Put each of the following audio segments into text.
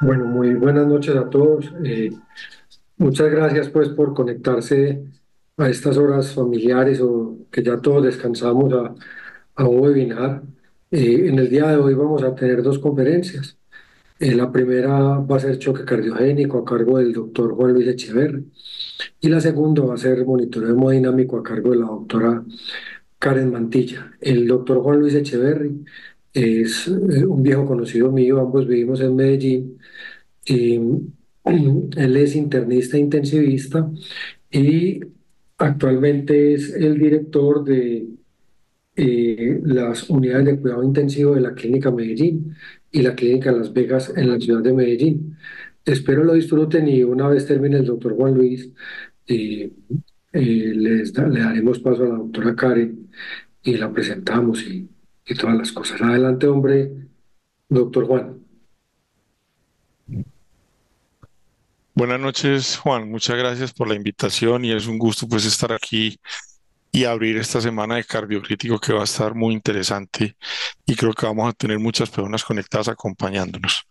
Bueno, muy buenas noches a todos. Eh, muchas gracias pues por conectarse a estas horas familiares o que ya todos descansamos a, a un webinar. Eh, en el día de hoy vamos a tener dos conferencias. Eh, la primera va a ser choque cardiogénico a cargo del doctor Juan Luis Echeverri y la segunda va a ser monitoreo hemodinámico a cargo de la doctora Karen Mantilla. El doctor Juan Luis Echeverri es eh, un viejo conocido mío, ambos vivimos en Medellín y él es internista intensivista y actualmente es el director de eh, las unidades de cuidado intensivo de la Clínica Medellín y la Clínica Las Vegas en la ciudad de Medellín. Espero lo disfruten y una vez termine el doctor Juan Luis, eh, eh, les le daremos paso a la doctora Karen y la presentamos y todas las cosas. Adelante, hombre, doctor Juan. Buenas noches, Juan. Muchas gracias por la invitación y es un gusto pues estar aquí y abrir esta semana de cardiocrítico que va a estar muy interesante y creo que vamos a tener muchas personas conectadas acompañándonos.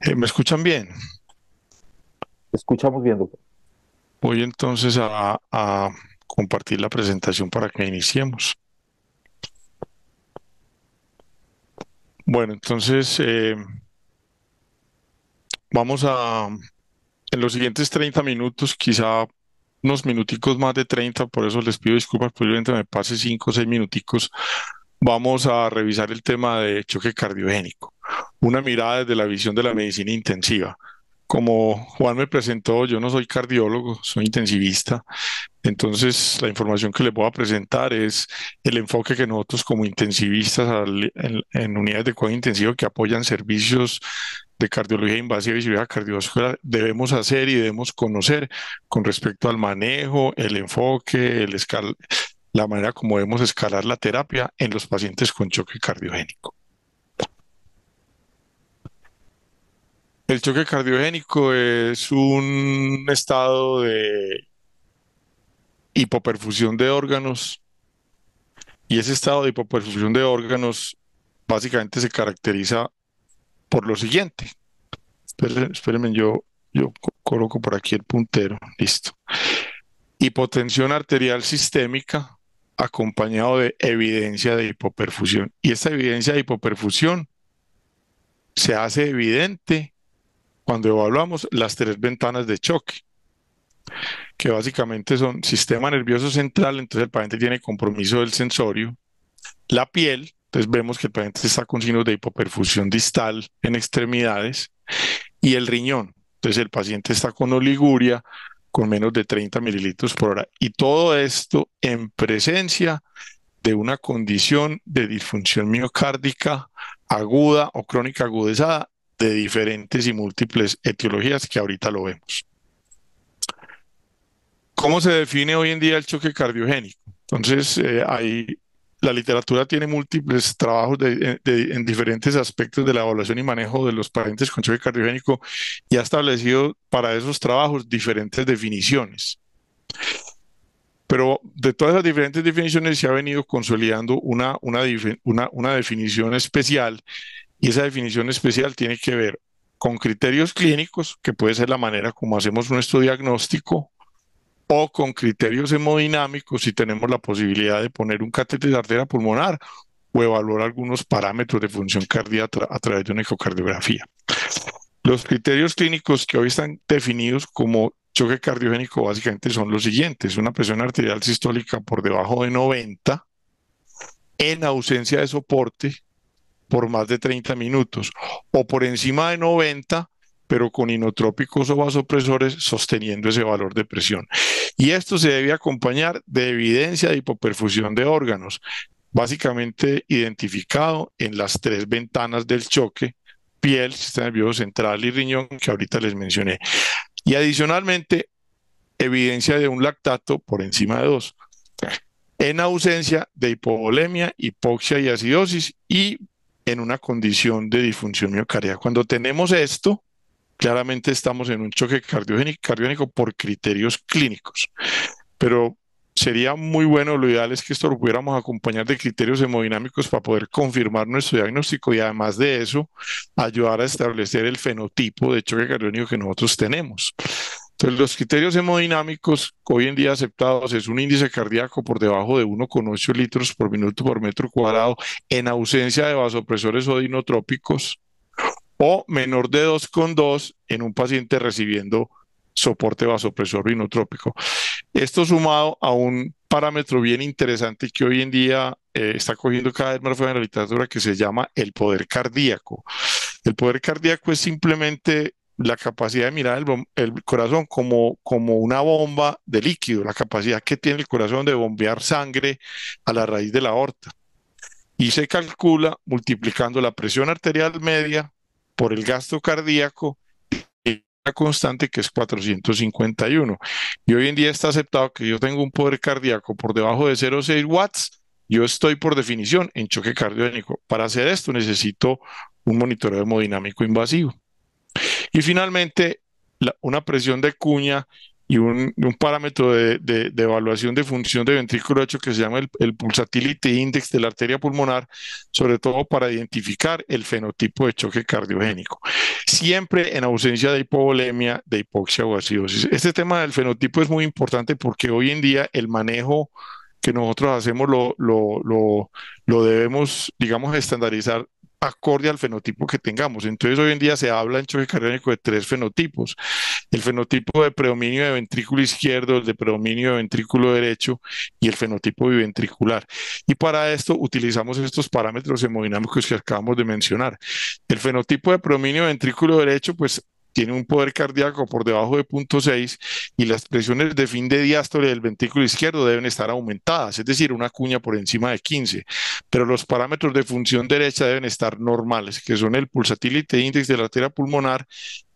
Eh, ¿me escuchan bien? Escuchamos bien, doctor. Voy entonces a, a compartir la presentación para que iniciemos. Bueno, entonces eh, vamos a, en los siguientes 30 minutos, quizá unos minuticos más de 30, por eso les pido disculpas, posiblemente me pase 5 o 6 minuticos, vamos a revisar el tema de choque cardiogénico, una mirada desde la visión de la medicina intensiva. Como Juan me presentó, yo no soy cardiólogo, soy intensivista, entonces la información que les voy a presentar es el enfoque que nosotros como intensivistas al- en, en unidades de cuidado intensivo que apoyan servicios de cardiología invasiva y cirugía cardiovascular debemos hacer y debemos conocer con respecto al manejo, el enfoque, el la manera como debemos escalar la terapia en los pacientes con choque cardiogénico. El choque cardiogénico es un estado de hipoperfusión de órganos y ese estado de hipoperfusión de órganos básicamente se caracteriza por lo siguiente. Espérenme, yo, yo co- coloco por aquí el puntero. Listo. Hipotensión arterial sistémica acompañado de evidencia de hipoperfusión. Y esta evidencia de hipoperfusión se hace evidente cuando evaluamos las tres ventanas de choque, que básicamente son sistema nervioso central, entonces el paciente tiene compromiso del sensorio, la piel, entonces vemos que el paciente está con signos de hipoperfusión distal en extremidades, y el riñón, entonces el paciente está con oliguria con menos de 30 mililitros por hora, y todo esto en presencia de una condición de disfunción miocárdica aguda o crónica agudizada de diferentes y múltiples etiologías que ahorita lo vemos. ¿Cómo se define hoy en día el choque cardiogénico? Entonces, eh, hay, la literatura tiene múltiples trabajos de- en diferentes aspectos de la evaluación y manejo de los pacientes con choque cardiogénico y ha establecido para esos trabajos diferentes definiciones. Pero de todas las diferentes definiciones se ha venido consolidando una, una, una definición especial y esa definición especial tiene que ver con criterios clínicos, que puede ser la manera como hacemos nuestro diagnóstico, o con criterios hemodinámicos si tenemos la posibilidad de poner un catéter de arteria pulmonar o evaluar algunos parámetros de función cardíaca a través de una ecocardiografía. Los criterios clínicos que hoy están definidos como choque cardiogénico básicamente son los siguientes: una presión arterial sistólica por debajo de 90 en ausencia de soporte por más de 30 minutos o por encima de 90 pero con inotrópicos o vasopresores sosteniendo ese valor de presión. Y esto se debe acompañar de evidencia de hipoperfusión de órganos, básicamente identificado en las tres ventanas del choque, piel, sistema nervioso central y riñón, que ahorita les mencioné. Y adicionalmente, evidencia de un lactato por encima de 2, en ausencia de hipovolemia, hipoxia y acidosis y en una condición de disfunción miocardial. Cuando tenemos esto, claramente estamos en un choque cardiogénico, cardiogénico por criterios clínicos. Pero sería muy bueno, lo ideal es que esto lo pudiéramos acompañar de criterios hemodinámicos para poder confirmar nuestro diagnóstico y además de eso, ayudar a establecer el fenotipo de choque cardíaco que nosotros tenemos. Entonces, los criterios hemodinámicos hoy en día aceptados es un índice cardíaco por debajo de 1,8 litros por minuto por metro cuadrado en ausencia de vasopresores o dinotrópicos o menor de 2,2 en un paciente recibiendo soporte vasopresor dinotrópico. Esto sumado a un parámetro bien interesante que hoy en día eh, está cogiendo cada vez más en la literatura que se llama el poder cardíaco. El poder cardíaco es simplemente la capacidad de mirar el, corazón como, como una bomba de líquido, la capacidad que tiene el corazón de bombear sangre a la raíz de la aorta. Y se calcula multiplicando la presión arterial media por el gasto cardíaco constante que es 451. Y hoy en día está aceptado que yo tengo un poder cardíaco por debajo de 0,6 watts. Yo estoy por definición en choque cardiónico. Para hacer esto necesito un monitoreo hemodinámico invasivo. Y finalmente, una presión de cuña y un, parámetro de, evaluación de función de ventrículo hecho que se llama el, el, Pulsatility Index de la arteria pulmonar, sobre todo para identificar el fenotipo de choque cardiogénico. Siempre en ausencia de hipovolemia, de hipoxia o acidosis. Este tema del fenotipo es muy importante porque hoy en día el manejo que nosotros hacemos lo, lo, lo debemos, digamos, estandarizar acorde al fenotipo que tengamos. Entonces hoy en día se habla en choque cardíaco de tres fenotipos. El fenotipo de predominio de ventrículo izquierdo, el de predominio de ventrículo derecho y el fenotipo biventricular. Y para esto utilizamos estos parámetros hemodinámicos que acabamos de mencionar. El fenotipo de predominio de ventrículo derecho, pues tiene un poder cardíaco por debajo de 0.6 y las presiones de fin de diástole del ventrículo izquierdo deben estar aumentadas, es decir, una cuña por encima de 15, pero los parámetros de función derecha deben estar normales, que son el pulsatility index de la arteria pulmonar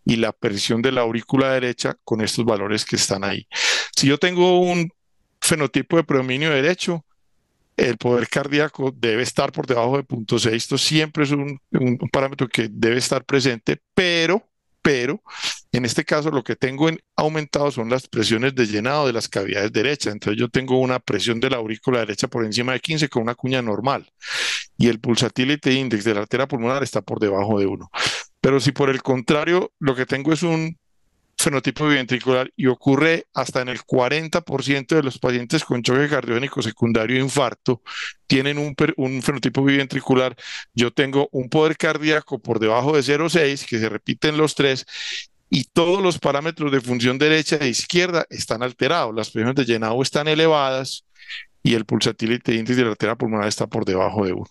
y la presión de la aurícula derecha con estos valores que están ahí. Si yo tengo un fenotipo de predominio derecho, el poder cardíaco debe estar por debajo de 0.6. Esto siempre es un, un, parámetro que debe estar presente, pero pero en este caso lo que tengo en aumentado son las presiones de llenado de las cavidades derechas. Entonces yo tengo una presión de la aurícula derecha por encima de 15 con una cuña normal y el pulsatility index de la arteria pulmonar está por debajo de 1. Pero si por el contrario lo que tengo es un fenotipo biventricular y ocurre hasta en el 40% de los pacientes con choque cardiogénico secundario e infarto tienen un, un fenotipo biventricular. Yo tengo un poder cardíaco por debajo de 0,6 que se repiten los tres y todos los parámetros de función derecha e izquierda están alterados. Las presiones de llenado están elevadas y el pulsatility índice de la arteria pulmonar está por debajo de 1.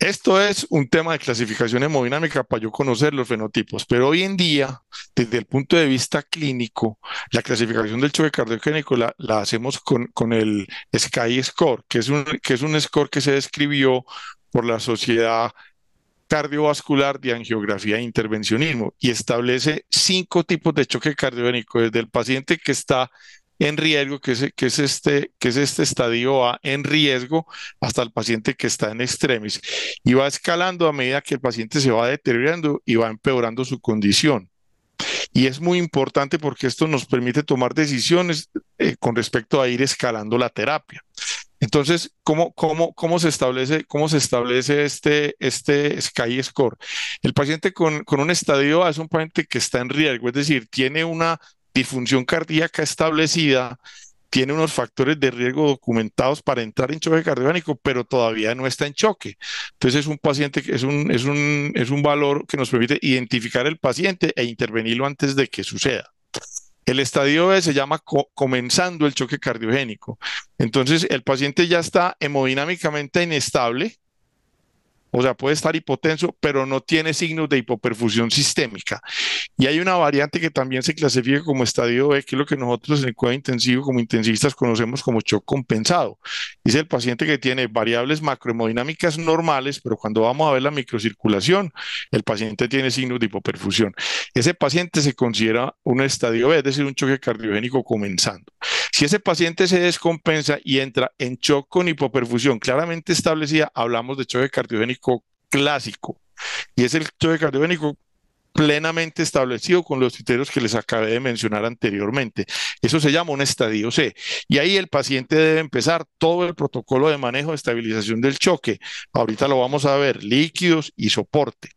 Esto es un tema de clasificación hemodinámica para yo conocer los fenotipos, pero hoy en día, desde el punto de vista clínico, la clasificación del choque cardiogénico la, hacemos con, con, el SCAI Score, que es, un, que es un score que se describió por la Sociedad Cardiovascular de Angiografía e Intervencionismo y establece cinco tipos de choque cardiogénico, desde el paciente que está en riesgo, que es, este, que es este estadio A en riesgo, hasta el paciente que está en extremis. Y va escalando a medida que el paciente se va deteriorando y va empeorando su condición. Y es muy importante porque esto nos permite tomar decisiones eh, con respecto a ir escalando la terapia. Entonces, ¿cómo, cómo, cómo, se, establece, cómo se establece este, este Sky Score? El paciente con, con un estadio A es un paciente que está en riesgo, es decir, tiene una disfunción cardíaca establecida, tiene unos factores de riesgo documentados para entrar en choque cardiogénico, pero todavía no está en choque. Entonces es un paciente que es un, es un, es un valor que nos permite identificar el paciente e intervenirlo antes de que suceda. El estadio B se llama comenzando el choque cardiogénico. Entonces el paciente ya está hemodinámicamente inestable, o sea, puede estar hipotenso, pero no tiene signos de hipoperfusión sistémica. Y hay una variante que también se clasifica como estadio B, que es lo que nosotros en el cuidado intensivo como intensivistas conocemos como shock compensado. Es el paciente que tiene variables macrohemodinámicas normales, pero cuando vamos a ver la microcirculación, el paciente tiene signos de hipoperfusión. Ese paciente se considera un estadio B, es decir, un choque cardiogénico comenzando. Si ese paciente se descompensa y entra en shock con hipoperfusión claramente establecida, hablamos de choque cardiogénico clásico. Y es el choque cardiogénico plenamente establecido con los criterios que les acabé de mencionar anteriormente. Eso se llama un estadio C. Y ahí el paciente debe empezar todo el protocolo de manejo de estabilización del choque. Ahorita lo vamos a ver, líquidos y soporte.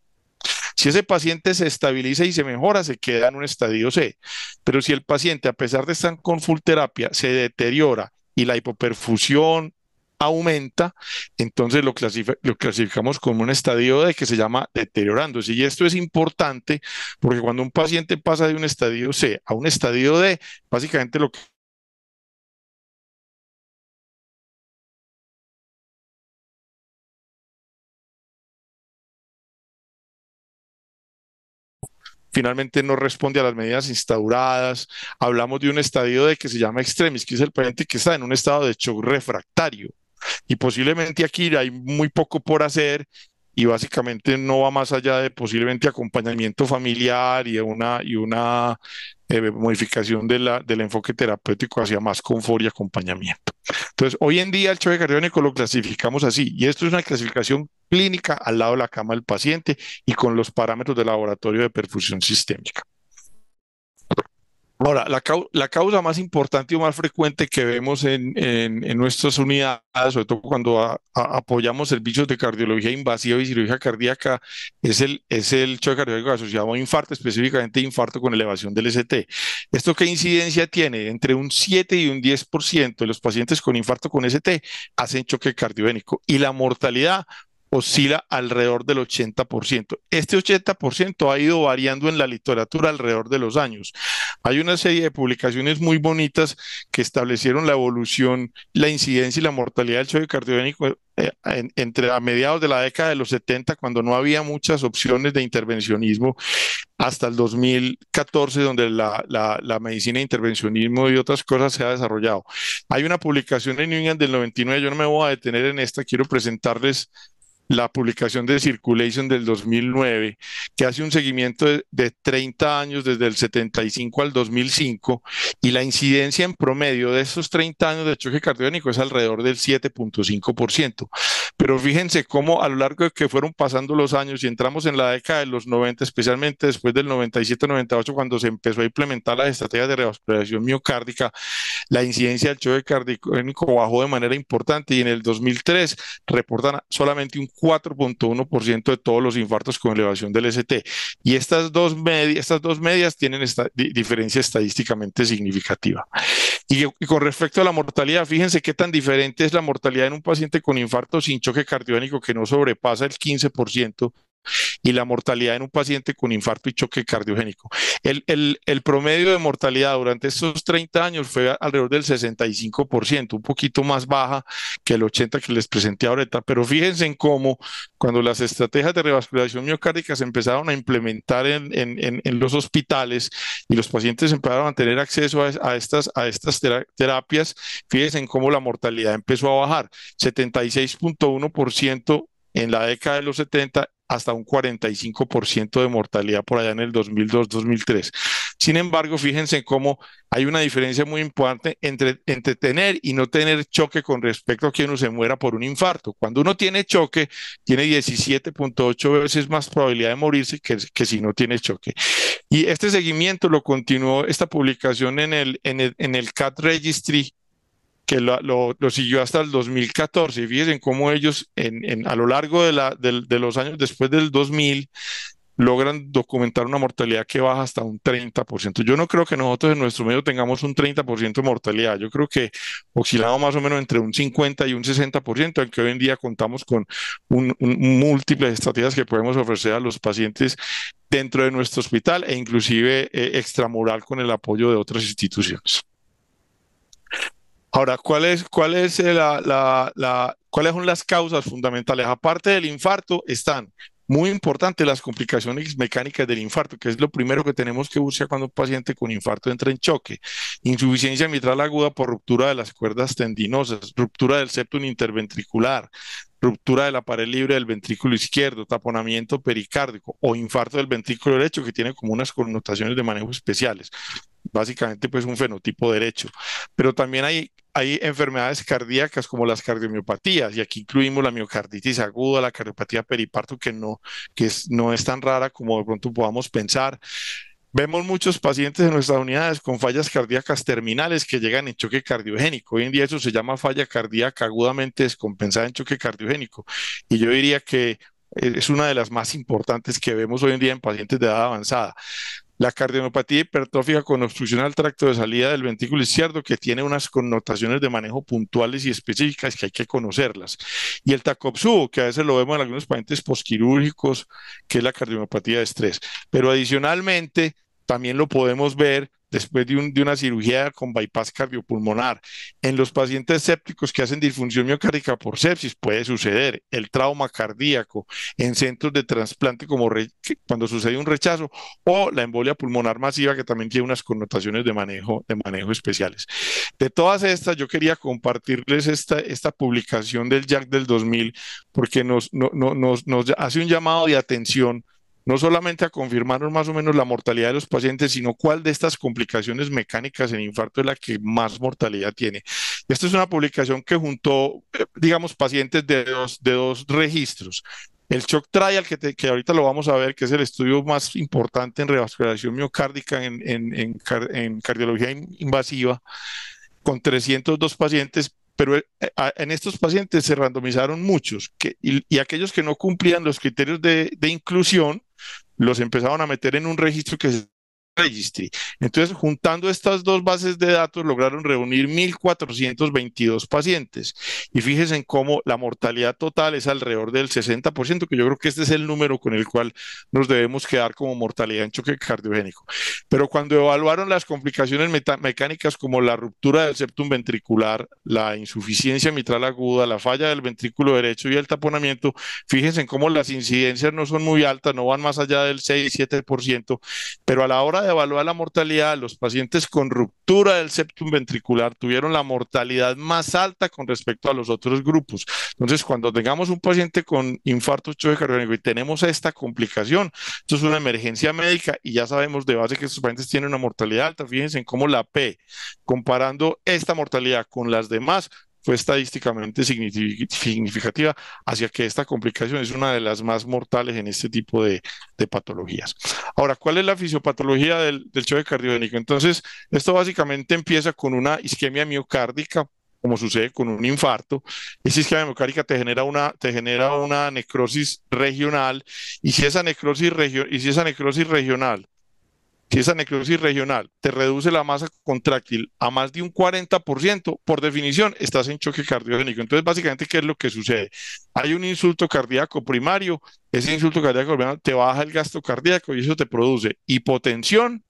Si ese paciente se estabiliza y se mejora, se queda en un estadio C. Pero si el paciente, a pesar de estar con full terapia, se deteriora y la hipoperfusión aumenta, entonces lo, clasificamos como un estadio D que se llama deteriorándose. Y esto es importante porque cuando un paciente pasa de un estadio C a un estadio D, básicamente lo que finalmente no responde a las medidas instauradas. Hablamos de un estadio de que se llama extremis, que es el paciente que está en un estado de shock refractario. Y posiblemente aquí hay muy poco por hacer y básicamente no va más allá de posiblemente acompañamiento familiar y una, y una eh, modificación de la, del enfoque terapéutico hacia más confort y acompañamiento. Entonces, hoy en día el choque cardiónico lo clasificamos así, y esto es una clasificación clínica al lado de la cama del paciente y con los parámetros de laboratorio de perfusión sistémica. Ahora, la, causa más importante o más frecuente que vemos en, nuestras unidades, sobre todo cuando apoyamos servicios de cardiología invasiva y cirugía cardíaca, es el, es el choque cardíaco asociado a infarto, específicamente infarto con elevación del ST. ¿Esto qué incidencia tiene? Entre un 7 y un 10% de los pacientes con infarto con ST hacen choque cardiogénico y la mortalidad oscila alrededor del 80%. Este 80% ha ido variando en la literatura alrededor de los años. Hay una serie de publicaciones muy bonitas que establecieron la evolución, la incidencia y la mortalidad del choque cardiogénico eh, entre a mediados de la década de los 70, cuando no había muchas opciones de intervencionismo, hasta el 2014, donde la, la, medicina de intervencionismo y otras cosas se ha desarrollado. Hay una publicación en New England del 99, yo no me voy a detener en esta, quiero presentarles la publicación de Circulation del 2009, que hace un seguimiento de, 30 años desde el 75 al 2005, y la incidencia en promedio de esos 30 años de choque cardiogénico es alrededor del 7.5%. Pero fíjense cómo a lo largo de que fueron pasando los años y entramos en la década de los 90, especialmente después del 97-98, cuando se empezó a implementar las estrategias de revascularización miocárdica, la incidencia del choque cardiogénico bajó de manera importante y en el 2003 reportan solamente un 4.1% de todos los infartos con elevación del ST. Y estas dos, estas dos medias tienen esta diferencia estadísticamente significativa. Y, y, con respecto a la mortalidad, fíjense qué tan diferente es la mortalidad en un paciente con infarto sin choque cardiogénico que no sobrepasa el 15% y la mortalidad en un paciente con infarto y choque cardiogénico. El, el, promedio de mortalidad durante estos 30 años fue alrededor del 65%, un poquito más baja que el 80% que les presenté ahorita, pero fíjense en cómo cuando las estrategias de revascularización miocárdica se empezaron a implementar en, en, en, los hospitales y los pacientes empezaron a tener acceso a, a estas, a estas terapias, fíjense en cómo la mortalidad empezó a bajar, 76.1% en la década de los 70 hasta un 45% de mortalidad por allá en el 2002-2003. Sin embargo, fíjense cómo hay una diferencia muy importante entre, entre tener y no tener choque con respecto a que uno se muera por un infarto. Cuando uno tiene choque, tiene 17.8 veces más probabilidad de morirse que, que, si no tiene choque. Y este seguimiento lo continuó esta publicación en el, en el, en el CAT Registry que lo, siguió hasta el 2014. Y fíjense cómo ellos en, a lo largo de, la, de, los años después del 2000 logran documentar una mortalidad que baja hasta un 30%. Yo no creo que nosotros en nuestro medio tengamos un 30% de mortalidad. Yo creo que oscilamos más o menos entre un 50 y un 60%, aunque hoy en día contamos con un, múltiples estrategias que podemos ofrecer a los pacientes dentro de nuestro hospital e inclusive eh, extramural con el apoyo de otras instituciones. Ahora, ¿cuál es, cuál es la, ¿cuáles son las causas fundamentales? Aparte del infarto, están muy importantes las complicaciones mecánicas del infarto, que es lo primero que tenemos que buscar cuando un paciente con infarto entra en choque. Insuficiencia mitral aguda por ruptura de las cuerdas tendinosas, ruptura del septum interventricular, ruptura de la pared libre del ventrículo izquierdo, taponamiento pericárdico o infarto del ventrículo derecho, que tiene como unas connotaciones de manejo especiales. Básicamente, pues un fenotipo derecho. Pero también hay hay enfermedades cardíacas como las cardiomiopatías, y aquí incluimos la miocarditis aguda, la cardiopatía periparto, que no, que no es tan rara como de pronto podamos pensar. Vemos muchos pacientes en nuestras unidades con fallas cardíacas terminales que llegan en choque cardiogénico. Hoy en día eso se llama falla cardíaca agudamente descompensada en choque cardiogénico. Y yo diría que es una de las más importantes que vemos hoy en día en pacientes de edad avanzada. La cardiomopatía hipertrófica con obstrucción al tracto de salida del ventrículo izquierdo, que tiene unas connotaciones de manejo puntuales y específicas que hay que conocerlas. Y el tacopsubo, que a veces lo vemos en algunos pacientes posquirúrgicos, que es la cardiomopatía de estrés. Pero adicionalmente, también lo podemos ver después de, una cirugía con bypass cardiopulmonar. En los pacientes sépticos que hacen disfunción miocárdica por sepsis puede suceder el trauma cardíaco en centros de trasplante como cuando sucede un rechazo o la embolia pulmonar masiva que también tiene unas connotaciones de manejo, de manejo especiales. De todas estas, yo quería compartirles esta, esta publicación del JAC del 2000 porque nos, nos, nos hace un llamado de atención no solamente a confirmar más o menos la mortalidad de los pacientes, sino cuál de estas complicaciones mecánicas en infarto es la que más mortalidad tiene. Esta es una publicación que juntó, eh, digamos, pacientes de dos, de dos registros. El shock trial, que, que, ahorita lo vamos a ver, que es el estudio más importante en revascularización miocárdica en, en, en, cardiología invasiva, con 302 pacientes, pero eh, en estos pacientes se randomizaron muchos que, y, aquellos que no cumplían los criterios de, de inclusión los empezaron a meter en un registro que se Registry. Entonces, juntando estas dos bases de datos, lograron reunir 1.422 pacientes. Y fíjense en cómo la mortalidad total es alrededor del 60%, que yo creo que este es el número con el cual nos debemos quedar como mortalidad en choque cardiogénico. Pero cuando evaluaron las complicaciones mecánicas como la ruptura del septum ventricular, la insuficiencia mitral aguda, la falla del ventrículo derecho y el taponamiento, fíjense en cómo las incidencias no son muy altas, no van más allá del 6-7%, pero a la hora de evaluar la mortalidad, los pacientes con ruptura del septum ventricular tuvieron la mortalidad más alta con respecto a los otros grupos. Entonces, cuando tengamos un paciente con infarto choque cardíaco y tenemos esta complicación, esto es una emergencia médica y ya sabemos de base que estos pacientes tienen una mortalidad alta. Fíjense en cómo la P, comparando esta mortalidad con las demás, fue estadísticamente significativa hacia que esta complicación es una de las más mortales en este tipo de, patologías. Ahora, ¿cuál es la fisiopatología del, choque cardiogénico? Entonces, esto básicamente empieza con una isquemia miocárdica, como sucede con un infarto. Esa isquemia miocárdica te genera una, te genera una necrosis regional y si esa necrosis, y si esa necrosis regional si esa necrosis regional te reduce la masa contráctil a más de un 40%, por definición estás en choque cardiogénico. Entonces, básicamente, ¿qué es lo que sucede? Hay un insulto cardíaco primario, ese insulto cardíaco primario te baja el gasto cardíaco y eso te produce hipotensión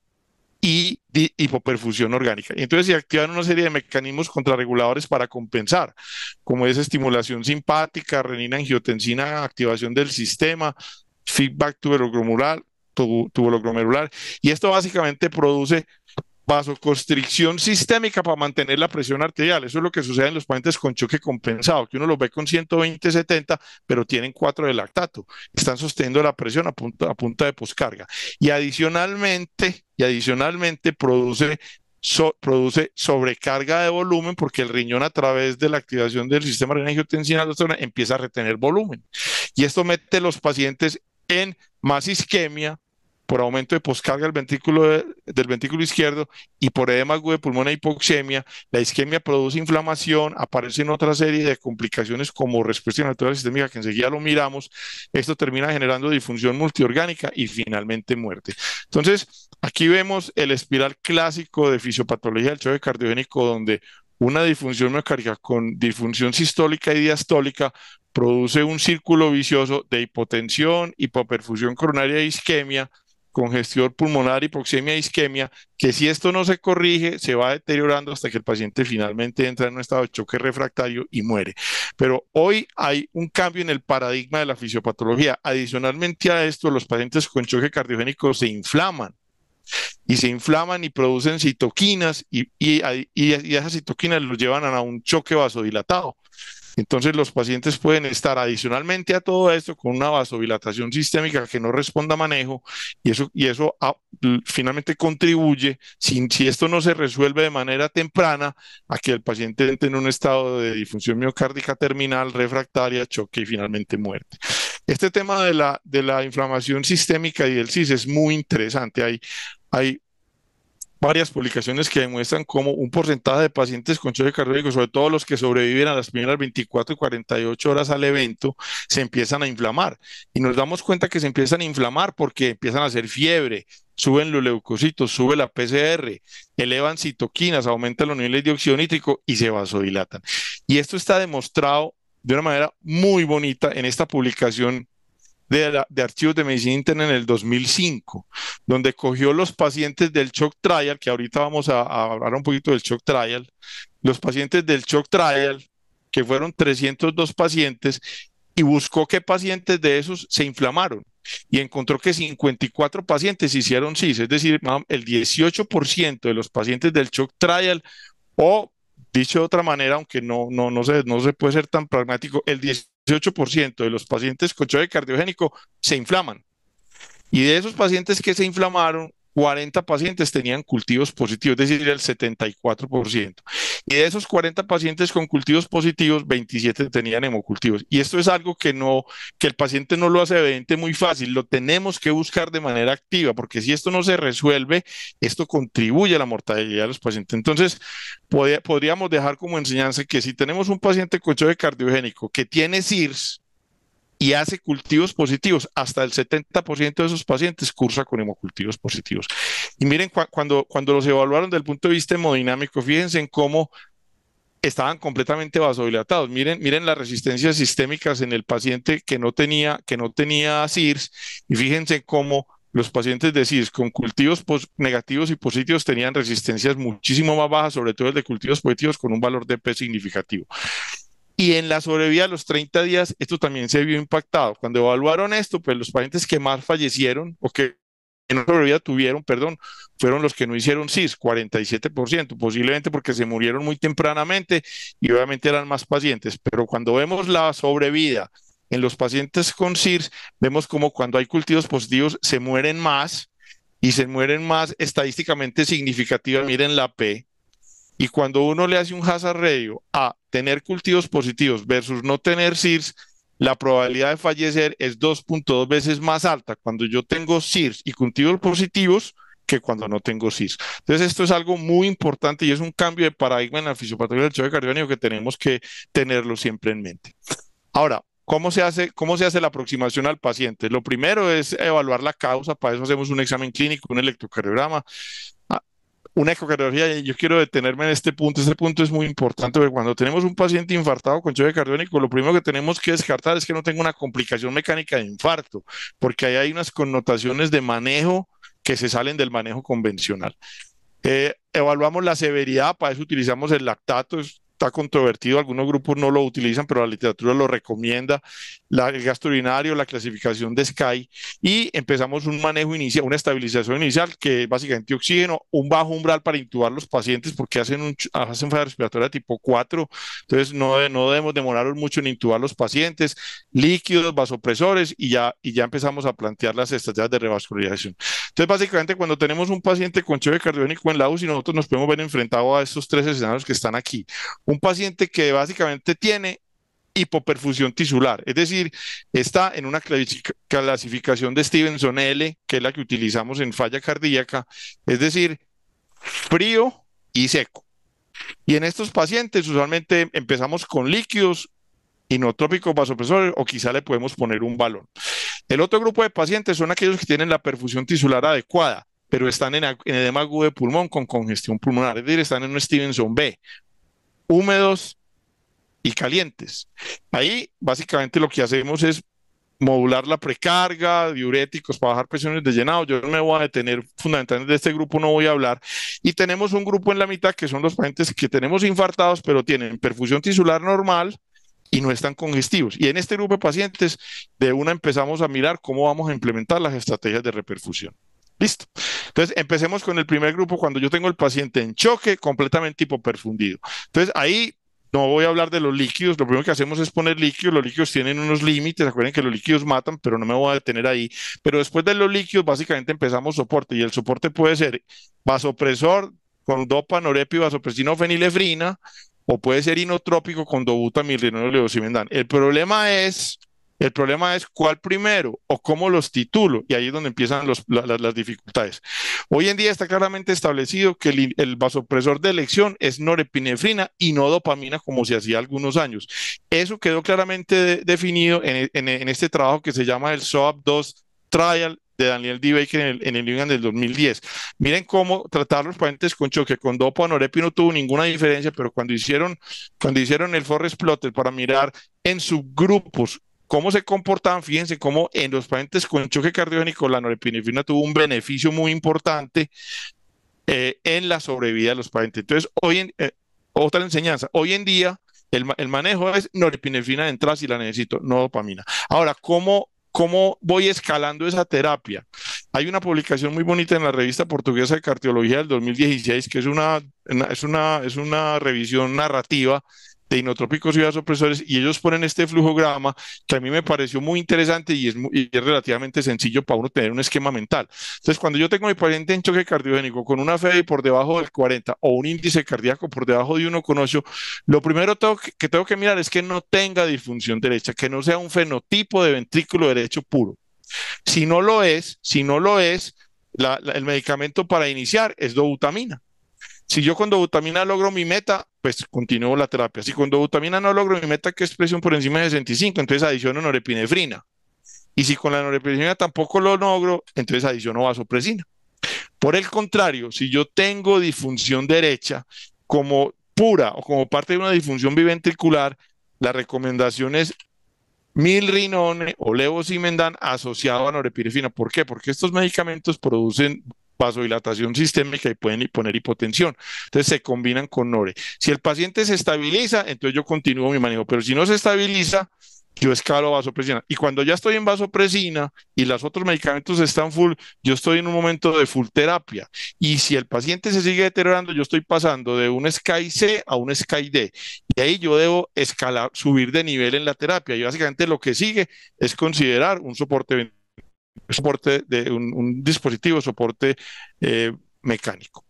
y hipoperfusión orgánica. Entonces se activan una serie de mecanismos contrarreguladores para compensar, como es estimulación simpática, renina, angiotensina, activación del sistema, feedback tuberoglomerular, glomerular y esto básicamente produce vasoconstricción sistémica para mantener la presión arterial. Eso es lo que sucede en los pacientes con choque compensado, que uno los ve con 120, 70, pero tienen 4 de lactato. Están sosteniendo la presión a punta, a punta de poscarga. Y adicionalmente, y adicionalmente produce produce sobrecarga de volumen porque el riñón a través de la activación del sistema renina angiotensina empieza a retener volumen. Y esto mete a los pacientes en más isquemia, por aumento de poscarga del ventrículo, del ventrículo izquierdo y por edema agudo de pulmón e hipoxemia. La isquemia produce inflamación, aparecen otra serie de complicaciones como respuesta natural sistémica, que enseguida lo miramos. Esto termina generando disfunción multiorgánica y finalmente muerte. Entonces, aquí vemos el espiral clásico de fisiopatología del choque cardiogénico, donde una disfunción miocárdica con disfunción sistólica y diastólica produce un círculo vicioso de hipotensión, hipoperfusión coronaria e isquemia, congestión pulmonar, hipoxemia, isquemia, que si esto no se corrige, se va deteriorando hasta que el paciente finalmente entra en un estado de choque refractario y muere. Pero hoy hay un cambio en el paradigma de la fisiopatología. Adicionalmente a esto, los pacientes con choque cardiogénico se inflaman y se inflaman y producen citoquinas y, y, y, esas citoquinas los llevan a un choque vasodilatado. Entonces los pacientes pueden estar adicionalmente a todo esto con una vasodilatación sistémica que no responda a manejo y eso, y eso ah, finalmente contribuye, si, si esto no se resuelve de manera temprana, a que el paciente entre en un estado de disfunción miocárdica terminal, refractaria, choque y finalmente muerte. Este tema de la, de la inflamación sistémica y del CIS es muy interesante. Hay, hay varias publicaciones que demuestran cómo un porcentaje de pacientes con choque cardíaco, sobre todo los que sobreviven a las primeras 24 y 48 horas al evento, se empiezan a inflamar. Y nos damos cuenta que se empiezan a inflamar porque empiezan a hacer fiebre, suben los leucocitos, sube la PCR, elevan citoquinas, aumentan los niveles de dióxido nítrico y se vasodilatan. Y esto está demostrado de una manera muy bonita en esta publicación de, archivos de medicina interna en el 2005, donde cogió los pacientes del shock trial, que ahorita vamos a, hablar un poquito del shock trial, los pacientes del shock trial, que fueron 302 pacientes, y buscó qué pacientes de esos se inflamaron y encontró que 54 pacientes hicieron CIS, es decir, el 18% de los pacientes del shock trial o dicho de otra manera, aunque no, no, no, se, no se puede ser tan pragmático, el 18 18% de los pacientes con choque cardiogénico se inflaman. Y de esos pacientes que se inflamaron, 40 pacientes tenían cultivos positivos, es decir, el 74%. Y de esos 40 pacientes con cultivos positivos, 27 tenían hemocultivos. Y esto es algo que no, que el paciente no lo hace evidente muy fácil, lo tenemos que buscar de manera activa, porque si esto no se resuelve, esto contribuye a la mortalidad de los pacientes. Entonces, podríamos dejar como enseñanza que si tenemos un paciente con choque cardiogénico que tiene CIRS, y hace cultivos positivos. Hasta el 70% de esos pacientes cursa con hemocultivos positivos. Y miren, cuando, cuando los evaluaron desde el punto de vista hemodinámico, fíjense en cómo estaban completamente vasodilatados. Miren, miren las resistencias sistémicas en el paciente que no tenía, que no tenía CIRS y fíjense cómo los pacientes de CIRS con cultivos negativos y positivos tenían resistencias muchísimo más bajas, sobre todo el de cultivos positivos con un valor de P significativo. Y en la sobrevida a los 30 días, esto también se vio impactado. Cuando evaluaron esto, pues los pacientes que más fallecieron o que no sobrevida tuvieron, perdón, fueron los que no hicieron CIS, 47%, posiblemente porque se murieron muy tempranamente y obviamente eran más pacientes. Pero cuando vemos la sobrevida en los pacientes con CIRS, vemos como cuando hay cultivos positivos se mueren más y se mueren más estadísticamente significativa. Miren la P, y cuando uno le hace un hazard ratio a tener cultivos positivos versus no tener CIRS, la probabilidad de fallecer es 2.2 veces más alta cuando yo tengo CIRS y cultivos positivos que cuando no tengo CIRS. Entonces, esto es algo muy importante y es un cambio de paradigma en la fisiopatología del choque cardíaco que tenemos que tenerlo siempre en mente. Ahora, ¿Cómo se, hace, ¿Cómo se hace la aproximación al paciente? Lo primero es evaluar la causa, para eso hacemos un examen clínico, un electrocardiograma, una ecocardiografía, yo quiero detenerme en este punto. Este punto es muy importante porque cuando tenemos un paciente infartado con choque cardíaco, lo primero que tenemos que descartar es que no tenga una complicación mecánica de infarto, porque ahí hay unas connotaciones de manejo que se salen del manejo convencional. Eh, evaluamos la severidad, para eso utilizamos el lactato, está controvertido, algunos grupos no lo utilizan, pero la literatura lo recomienda, la, el gasto urinario, la clasificación de SCAI, y empezamos un manejo inicial, una estabilización inicial, que es básicamente oxígeno, un bajo umbral para intubar los pacientes, porque hacen, un, hacen falla respiratoria tipo 4, entonces no, no debemos demorar mucho en intubar los pacientes, líquidos, vasopresores, y ya, y ya empezamos a plantear las estrategias de revascularización. Entonces, básicamente, cuando tenemos un paciente con choque cardiónico en la UCI, nosotros nos podemos ver enfrentados a estos tres escenarios que están aquí un paciente que básicamente tiene hipoperfusión tisular, es decir, está en una clasificación de Stevenson L, que es la que utilizamos en falla cardíaca, es decir, frío y seco. Y en estos pacientes usualmente empezamos con líquidos inotrópicos vasopresores o quizá le podemos poner un balón. El otro grupo de pacientes son aquellos que tienen la perfusión tisular adecuada, pero están en, edema agudo de pulmón con congestión pulmonar, es decir, están en un Stevenson B, húmedos y calientes. Ahí básicamente lo que hacemos es modular la precarga, diuréticos para bajar presiones de llenado. Yo no me voy a detener fundamentalmente de este grupo, no voy a hablar. Y tenemos un grupo en la mitad que son los pacientes que tenemos infartados, pero tienen perfusión tisular normal y no están congestivos. Y en este grupo de pacientes, de una empezamos a mirar cómo vamos a implementar las estrategias de reperfusión. Listo. Entonces, empecemos con el primer grupo cuando yo tengo el paciente en choque, completamente hipoperfundido. Entonces, ahí no voy a hablar de los líquidos, lo primero que hacemos es poner líquidos, los líquidos tienen unos límites, recuerden que los líquidos matan, pero no me voy a detener ahí. Pero después de los líquidos, básicamente empezamos soporte, y el soporte puede ser vasopresor con dopa, norepi, vasopresina o fenilefrina, o puede ser inotrópico con dobutamil, leucimendán. El problema es el problema es cuál primero o cómo los titulo, y ahí es donde empiezan las dificultades. Hoy en día está claramente establecido que el, vasopresor de elección es norepinefrina y no dopamina como se hacía algunos años. Eso quedó claramente definido en, este trabajo que se llama el SOAP2 Trial de Daniel D. Baker en el, en el New England del 2010. Miren cómo tratar los pacientes con choque con dopa norepi no tuvo ninguna diferencia, pero cuando hicieron, cuando hicieron el Forest Plotter para mirar en subgrupos cómo se comportaban, fíjense cómo en los pacientes con choque cardiogénico la norepinefrina tuvo un beneficio muy importante eh, en la sobrevida de los pacientes. Entonces, hoy en, eh, otra enseñanza, hoy en día el, manejo es norepinefrina de entrada si la necesito, no dopamina. Ahora, ¿cómo, ¿cómo voy escalando esa terapia? Hay una publicación muy bonita en la revista portuguesa de cardiología del 2016, que es una, es una, es una revisión narrativa de inotrópicos y vasopresores y ellos ponen este flujograma que a mí me pareció muy interesante y es, relativamente sencillo para uno tener un esquema mental. Entonces, cuando yo tengo mi paciente en choque cardiogénico con una FEDI por debajo del 40 o un índice cardíaco por debajo de 1 con 8, lo primero que tengo que mirar es que no tenga disfunción derecha, que no sea un fenotipo de ventrículo derecho puro. Si no lo es, si no lo es, el medicamento para iniciar es dobutamina. Si yo con dobutamina logro mi meta, pues continúo la terapia. Si con dobutamina no logro mi meta, que es presión por encima de 65, entonces adiciono norepinefrina. Y si con la norepinefrina tampoco lo logro, entonces adiciono vasopresina. Por el contrario, si yo tengo disfunción derecha como pura o como parte de una disfunción biventricular, la recomendación es milrinone o levosimendan asociado a norepinefrina. ¿Por qué? Porque estos medicamentos producen vasodilatación sistémica y pueden poner hipotensión. Entonces se combinan con NORE. Si el paciente se estabiliza, entonces yo continúo mi manejo, pero si no se estabiliza, yo escalo vasopresina. Y cuando ya estoy en vasopresina y los otros medicamentos están full, yo estoy en un momento de full terapia. Y si el paciente se sigue deteriorando, yo estoy pasando de un SCAI C a un SCAI D. Y ahí yo debo escalar, subir de nivel en la terapia. Y básicamente lo que sigue es considerar un soporte soporte de un, dispositivo de soporte eh, mecánico.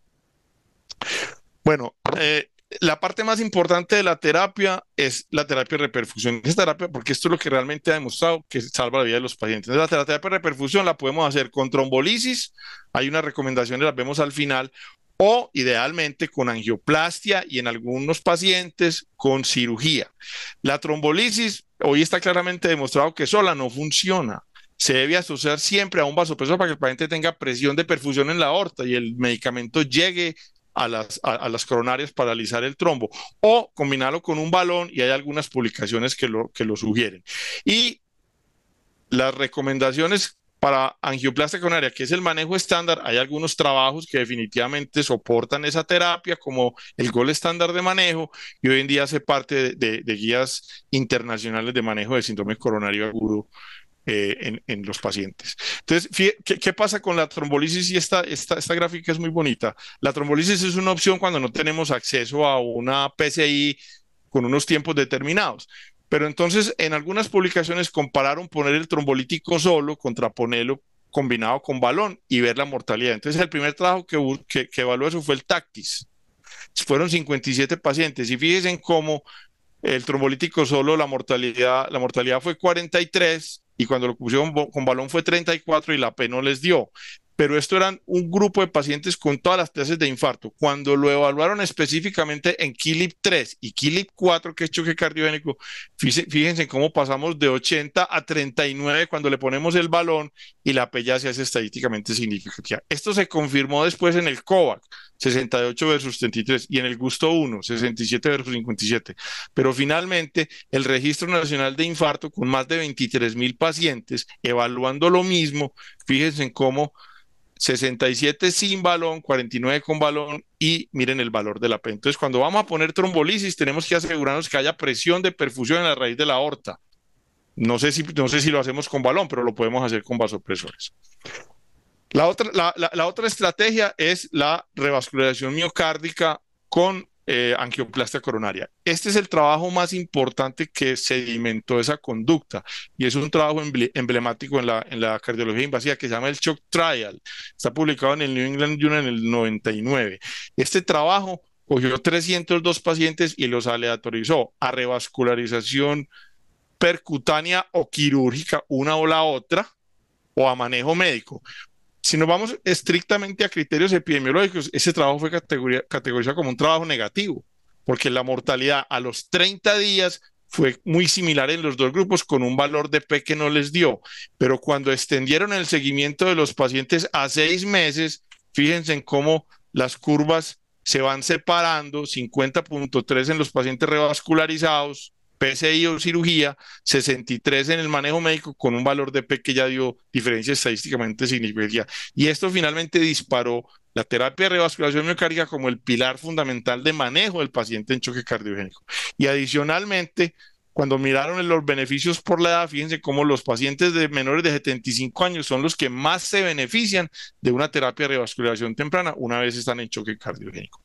Bueno, eh, la parte más importante de la terapia es la terapia de reperfusión. Esta terapia, porque esto es lo que realmente ha demostrado que salva la vida de los pacientes. la terapia de reperfusión la podemos hacer con trombolisis, hay unas recomendaciones, las vemos al final, o idealmente con angioplastia y en algunos pacientes con cirugía. La trombolisis hoy está claramente demostrado que sola no funciona se debe asociar siempre a un vasopresor para que el paciente tenga presión de perfusión en la aorta y el medicamento llegue a las, coronarias para realizar el trombo o combinarlo con un balón y hay algunas publicaciones que lo, que lo sugieren. Y las recomendaciones para angioplastia coronaria, que es el manejo estándar, hay algunos trabajos que definitivamente soportan esa terapia como el gol estándar de manejo y hoy en día hace parte de, de guías internacionales de manejo de síndrome coronario agudo eh, en, los pacientes. Entonces, ¿qué, pasa con la trombolisis? Y esta, esta, esta gráfica es muy bonita. La trombolisis es una opción cuando no tenemos acceso a una PCI con unos tiempos determinados. Pero entonces, en algunas publicaciones compararon poner el trombolítico solo contra ponerlo combinado con balón y ver la mortalidad. Entonces, el primer trabajo que, que, que evaluó eso fue el TACTIS. Fueron 57 pacientes y fíjense cómo el trombolítico solo, la mortalidad, la mortalidad fue 43 y cuando lo pusieron con balón fue 34 y la P les dio. Pero esto eran un grupo de pacientes con todas las clases de infarto. Cuando lo evaluaron específicamente en KILIP 3 y KILIP 4, que es choque cardiogénico, fíjense cómo pasamos de 80 a 39 cuando le ponemos el balón y la P ya se hace estadísticamente significativa. Esto se confirmó después en el COVAC, 68 versus 33, y en el Gusto 1, 67 versus 57. Pero finalmente, el Registro Nacional de Infarto, con más de 23 mil pacientes, evaluando lo mismo, fíjense en cómo 67 sin balón, 49 con balón y miren el valor de la P. Entonces, cuando vamos a poner trombolisis, tenemos que asegurarnos que haya presión de perfusión en la raíz de la aorta. No sé si, no sé si lo hacemos con balón, pero lo podemos hacer con vasopresores. La otra, la, otra estrategia es la revascularización miocárdica con eh, angioplastia coronaria. Este es el trabajo más importante que sedimentó esa conducta y es un trabajo emblemático en la, en la cardiología invasiva que se llama el Shock Trial. Está publicado en el New England Journal en el 99. Este trabajo cogió 302 pacientes y los aleatorizó a revascularización percutánea o quirúrgica, una o la otra, o a manejo médico. Si nos vamos estrictamente a criterios epidemiológicos, ese trabajo fue categorizado como un trabajo negativo, porque la mortalidad a los 30 días fue muy similar en los dos grupos con un valor de P que no les dio. Pero cuando extendieron el seguimiento de los pacientes a seis meses, fíjense en cómo las curvas se van separando, 50.3 en los pacientes revascularizados, PCI o cirugía, 63 en el manejo médico con un valor de P que ya dio diferencia estadísticamente significativa. Y esto finalmente disparó la terapia de revascularización miocárdica como el pilar fundamental de manejo del paciente en choque cardiogénico. Y adicionalmente, cuando miraron los beneficios por la edad, fíjense cómo los pacientes de menores de 75 años son los que más se benefician de una terapia de revascularización temprana una vez están en choque cardiogénico.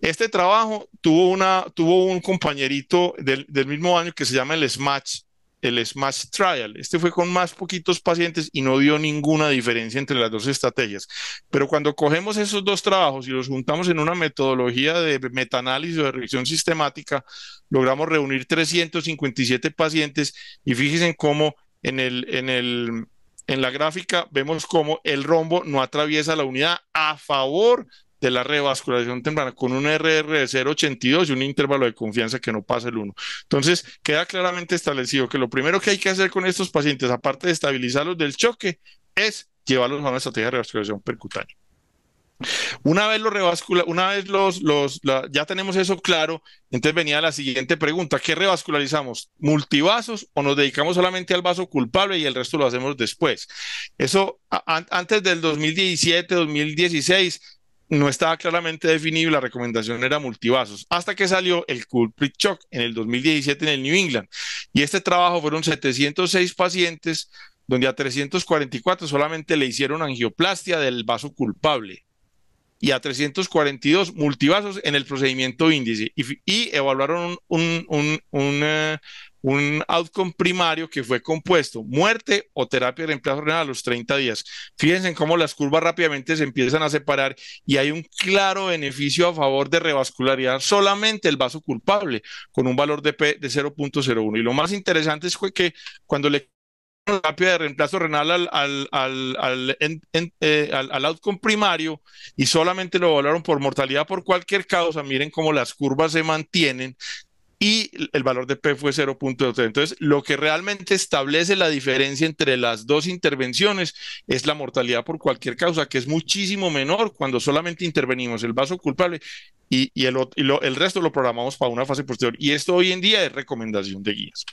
Este trabajo tuvo, una, tuvo un compañerito del, del mismo año que se llama el SMATCH, el SMASH Trial. Este fue con más poquitos pacientes y no dio ninguna diferencia entre las dos estrategias. Pero cuando cogemos esos dos trabajos y los juntamos en una metodología de metaanálisis o de revisión sistemática, logramos reunir 357 pacientes y fíjense cómo en el, en el en la gráfica vemos cómo el rombo no atraviesa la unidad a favor de la revascularización temprana con un RR de 0,82 y un intervalo de confianza que no pasa el 1. Entonces, queda claramente establecido que lo primero que hay que hacer con estos pacientes, aparte de estabilizarlos del choque, es llevarlos a una estrategia de revascularización percutánea. Una vez los revascula, una vez los, los ya tenemos eso claro, entonces venía la siguiente pregunta, ¿qué revascularizamos? ¿Multivasos o nos dedicamos solamente al vaso culpable y el resto lo hacemos después? Eso antes del 2017, 2016 no estaba claramente definido, la recomendación era multivasos, hasta que salió el Culprit Shock en el 2017 en el New England. Y este trabajo fueron 706 pacientes, donde a 344 solamente le hicieron angioplastia del vaso culpable y a 342 multivasos en el procedimiento índice y, evaluaron un, eh, un outcome primario que fue compuesto, muerte o terapia de reemplazo renal a los 30 días. Fíjense en cómo las curvas rápidamente se empiezan a separar y hay un claro beneficio a favor de revascularidad solamente el vaso culpable, con un valor de P de 0.01. Y lo más interesante es que cuando le terapia de reemplazo renal al, al, al, al, eh, al, outcome primario y solamente lo evaluaron por mortalidad por cualquier causa, miren cómo las curvas se mantienen y el valor de P fue 0.3. Entonces, lo que realmente establece la diferencia entre las dos intervenciones es la mortalidad por cualquier causa, que es muchísimo menor cuando solamente intervenimos el vaso culpable y, el, y el resto lo programamos para una fase posterior. Y esto hoy en día es recomendación de guías.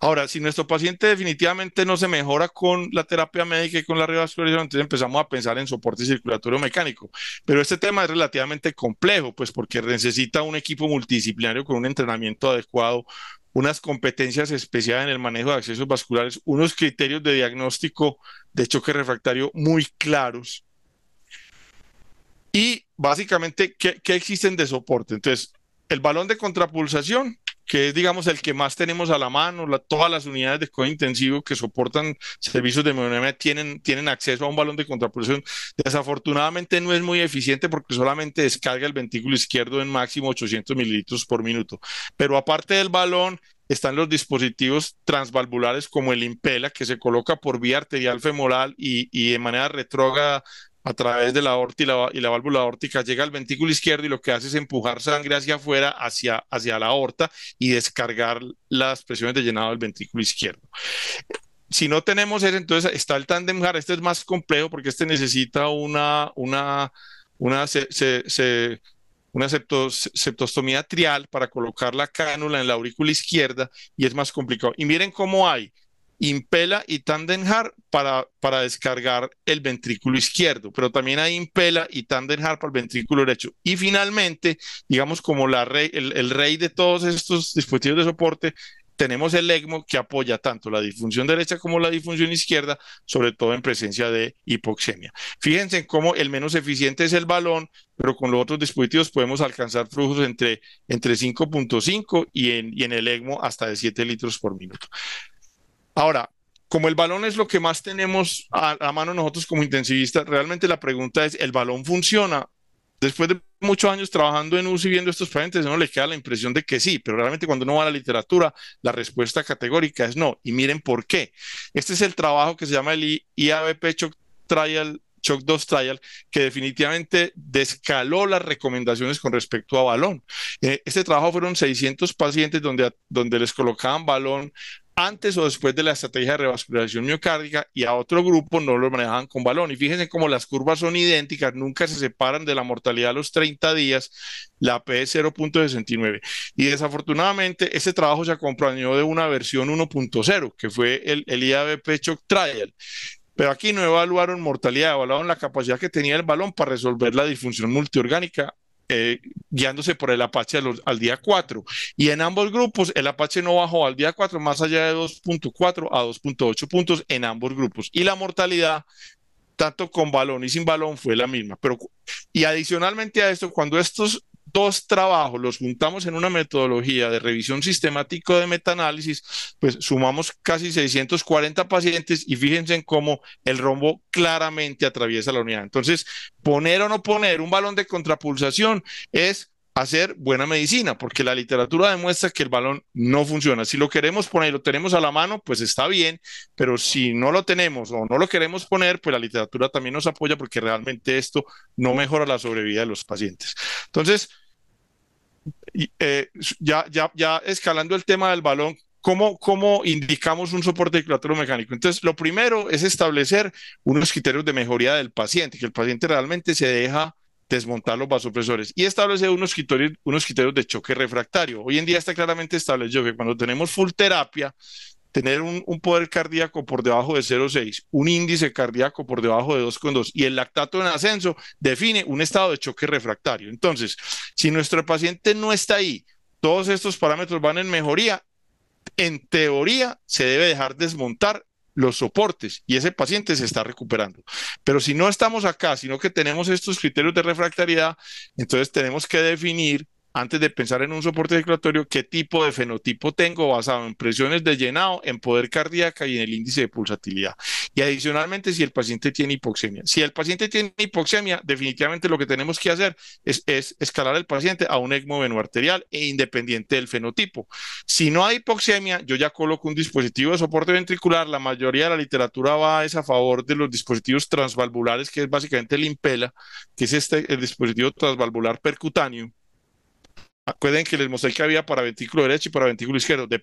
Ahora, si nuestro paciente definitivamente no se mejora con la terapia médica y con la revascularización, entonces empezamos a pensar en soporte circulatorio mecánico. Pero este tema es relativamente complejo, pues porque necesita un equipo multidisciplinario con un entrenamiento adecuado, unas competencias especiales en el manejo de accesos vasculares, unos criterios de diagnóstico de choque refractario muy claros. Y básicamente, ¿qué, qué existen de soporte? Entonces, el balón de contrapulsación, que es, digamos, el que más tenemos a la mano. todas las unidades de cuidado intensivo que soportan servicios de hemodinamia tienen, tienen acceso a un balón de contrapulsación. Desafortunadamente no es muy eficiente porque solamente descarga el ventrículo izquierdo en máximo 800 mililitros por minuto. Pero aparte del balón, están los dispositivos transvalvulares como el Impela, que se coloca por vía arterial femoral y, y de manera retrógrada a través de la aorta y la, válvula aórtica llega al ventrículo izquierdo y lo que hace es empujar sangre hacia afuera, hacia, hacia la aorta y descargar las presiones de llenado del ventrículo izquierdo. Si no tenemos ese, entonces está el tandem HAR. Este es más complejo porque este necesita una, una, una, una septostomía trial para colocar la cánula en la aurícula izquierda y es más complicado. Y miren cómo hay Impela y Tandenhar para, para descargar el ventrículo izquierdo, pero también hay Impela y Tandenhar para el ventrículo derecho. Y finalmente, digamos como la el, rey de todos estos dispositivos de soporte tenemos el ECMO que apoya tanto la disfunción derecha como la disfunción izquierda, sobre todo en presencia de hipoxemia. Fíjense en cómo el menos eficiente es el balón, pero con los otros dispositivos podemos alcanzar flujos entre, entre 5.5 y en, y en el ECMO hasta de 7 litros por minuto. Ahora, como el balón es lo que más tenemos a, mano nosotros como intensivistas, realmente la pregunta es, ¿el balón funciona? Después de muchos años trabajando en UCI viendo estos pacientes, uno le queda la impresión de que sí, pero realmente cuando uno va a la literatura, la respuesta categórica es no. Y miren por qué. Este es el trabajo que se llama el IABP Shock Trial Shock 2 Trial, que definitivamente descaló las recomendaciones con respecto a balón. Eh, este trabajo fueron 600 pacientes donde, donde les colocaban balón antes o después de la estrategia de revascularización miocárdica y a otro grupo no lo manejaban con balón. Y fíjense cómo las curvas son idénticas, nunca se separan de la mortalidad a los 30 días, la P es 0.69. Y desafortunadamente este trabajo se acompañó de una versión 1.0, que fue el, el IABP Shock Trial. Pero aquí no evaluaron mortalidad, evaluaron la capacidad que tenía el balón para resolver la disfunción multiorgánica eh, guiándose por el Apache al día 4. Y en ambos grupos, el Apache no bajó al día 4 más allá de 2.4 a 2.8 puntos en ambos grupos. Y la mortalidad, tanto con balón y sin balón, fue la misma. Pero, y adicionalmente a esto, cuando estos dos trabajos los juntamos en una metodología de revisión sistemático de metaanálisis, pues sumamos casi 640 pacientes y fíjense en cómo el rombo claramente atraviesa la unidad. Entonces, poner o no poner un balón de contrapulsación es hacer buena medicina, porque la literatura demuestra que el balón no funciona. Si lo queremos poner y lo tenemos a la mano, pues está bien, pero si no lo tenemos o no lo queremos poner, pues la literatura también nos apoya porque realmente esto no mejora la sobrevida de los pacientes. Entonces, eh, ya, ya, ya escalando el tema del balón, ¿Cómo, ¿Cómo, indicamos un soporte circulatorio mecánico? Entonces, lo primero es establecer unos criterios de mejoría del paciente, que el paciente realmente se deja desmontar los vasopresores y establece unos criterios, unos criterios de choque refractario. Hoy en día está claramente establecido que cuando tenemos full terapia, tener un, un poder cardíaco por debajo de 0,6, un índice cardíaco por debajo de 2,2 y el lactato en ascenso define un estado de choque refractario. Entonces, si nuestro paciente no está ahí, todos estos parámetros van en mejoría, en teoría se debe dejar desmontar los soportes y ese paciente se está recuperando. Pero si no estamos acá, sino que tenemos estos criterios de refractariedad, entonces tenemos que definir antes de pensar en un soporte circulatorio, qué tipo de fenotipo tengo basado en presiones de llenado, en poder cardíaca y en el índice de pulsatilidad. Y adicionalmente, si el paciente tiene hipoxemia. Si el paciente tiene hipoxemia, definitivamente lo que tenemos que hacer es, escalar el paciente a un ECMO venoarterial e independiente del fenotipo. Si no hay hipoxemia, yo ya coloco un dispositivo de soporte ventricular. La mayoría de la literatura va a favor de los dispositivos transvalvulares, que es básicamente el Impela, que es este, el dispositivo transvalvular percutáneo Acuerden que les mostré que había para ventrículo derecho y para ventrículo izquierdo. De...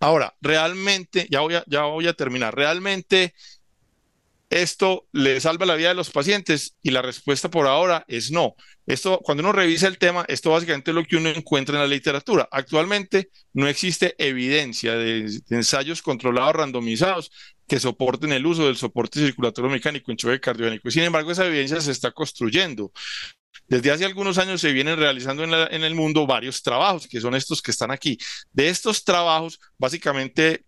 Ahora, realmente, ya voy, a, terminar, realmente esto le salva la vida de los pacientes y la respuesta por ahora es no. Esto, cuando uno revisa el tema, esto básicamente es lo que uno encuentra en la literatura. Actualmente no existe evidencia de, ensayos controlados randomizados que soporten el uso del soporte circulatorio mecánico en choque cardiogénico. Sin embargo, esa evidencia se está construyendo. Desde hace algunos años se vienen realizando en, el mundo varios trabajos, que son estos que están aquí. De estos trabajos, básicamente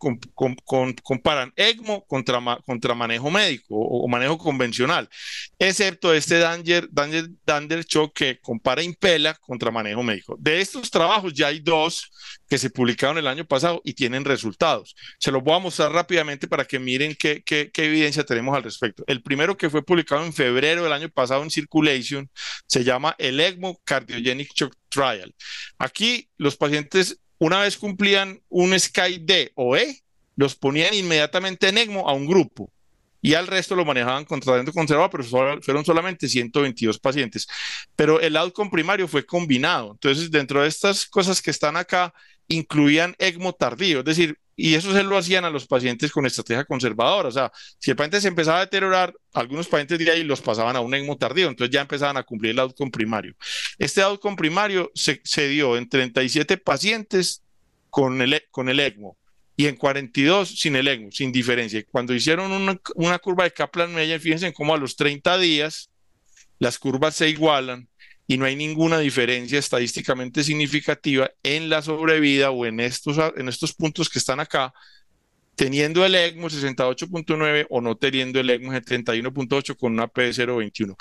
comparan ECMO contra, contra manejo médico o, manejo convencional, excepto este Danger, Danger, Danger Shock que compara Impela contra manejo médico. De estos trabajos ya hay dos que se publicaron el año pasado y tienen resultados. Se los voy a mostrar rápidamente para que miren qué, qué, qué evidencia tenemos al respecto. El primero que fue publicado en febrero del año pasado en Circulation se llama el ECMO Cardiogenic Shock Trial. Aquí los pacientes, una vez cumplían un SCAI-D o E, los ponían inmediatamente en ECMO a un grupo y al resto lo manejaban con tratamiento conservado, pero fueron solamente 122 pacientes. Pero el outcome primario fue combinado. Entonces, dentro de estas cosas que están acá, incluían ECMO tardío, es decir, y eso se lo hacían a los pacientes con estrategia conservadora. O sea, si el paciente se empezaba a deteriorar, algunos pacientes de ahí los pasaban a un ECMO tardío, entonces ya empezaban a cumplir el outcome primario. Este outcome primario se, se dio en 37 pacientes con el, con el ECMO y en 42 sin el ECMO, sin diferencia. Cuando hicieron una, una curva de Kaplan-Meier, fíjense cómo a los 30 días las curvas se igualan y no hay ninguna diferencia estadísticamente significativa en la sobrevida o en estos, en estos puntos que están acá teniendo el ECMO 68.9 o no teniendo el ECMO 71.8 con una P021.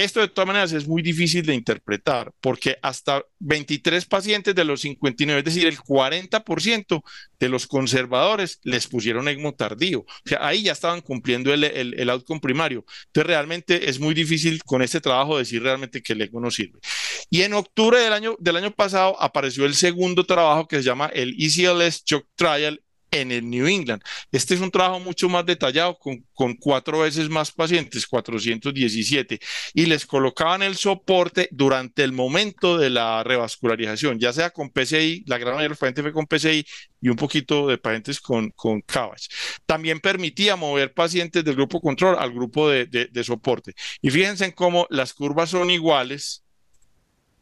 Esto de todas maneras es muy difícil de interpretar porque hasta 23 pacientes de los 59, es decir, el 40% de los conservadores les pusieron ECMO tardío. O sea, ahí ya estaban cumpliendo el, el, el outcome primario. Entonces, realmente es muy difícil con este trabajo decir realmente que el ECMO no sirve. Y en octubre del año, del año pasado apareció el segundo trabajo que se llama el ECLS Shock Trial en el New England. Este es un trabajo mucho más detallado, con, cuatro veces más pacientes, 417, y les colocaban el soporte durante el momento de la revascularización, ya sea con PCI, la gran mayoría de los pacientes fue con PCI y un poquito de pacientes con, con. También permitía mover pacientes del grupo control al grupo de soporte. Y fíjense en cómo las curvas son iguales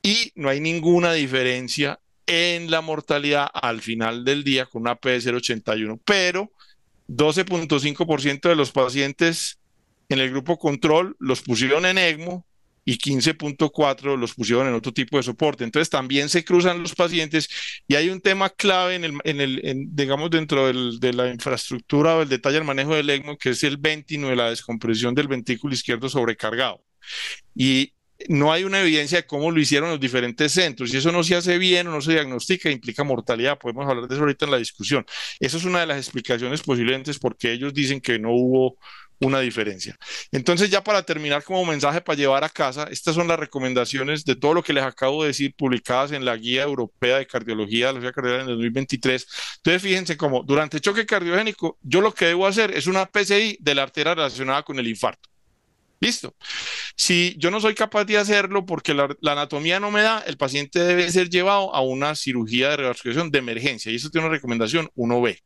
y no hay ninguna diferencia en la mortalidad al final del día con una P de 081, pero 12.5% de los pacientes en el grupo control los pusieron en ECMO y 15.4 los pusieron en otro tipo de soporte. Entonces también se cruzan los pacientes y hay un tema clave en el, en el en, digamos, dentro del, de la infraestructura o el detalle del manejo del ECMO, que es el ventino de la descompresión del ventrículo izquierdo sobrecargado. Y no hay una evidencia de cómo lo hicieron los diferentes centros. Si eso no se hace bien o no se diagnostica, implica mortalidad. Podemos hablar de eso ahorita en la discusión. Esa es una de las explicaciones posibles porque ellos dicen que no hubo una diferencia. Entonces, ya para terminar como mensaje para llevar a casa, estas son las recomendaciones de todo lo que les acabo de decir, publicadas en la Guía Europea de Cardiología de la Cardiología en 2023. Entonces, fíjense cómo durante choque cardiogénico, yo lo que debo hacer es una PCI de la arteria relacionada con el infarto. Listo. Si yo no soy capaz de hacerlo porque la, anatomía no me da, el paciente debe ser llevado a una cirugía de revascularización de emergencia y eso tiene una recomendación 1B.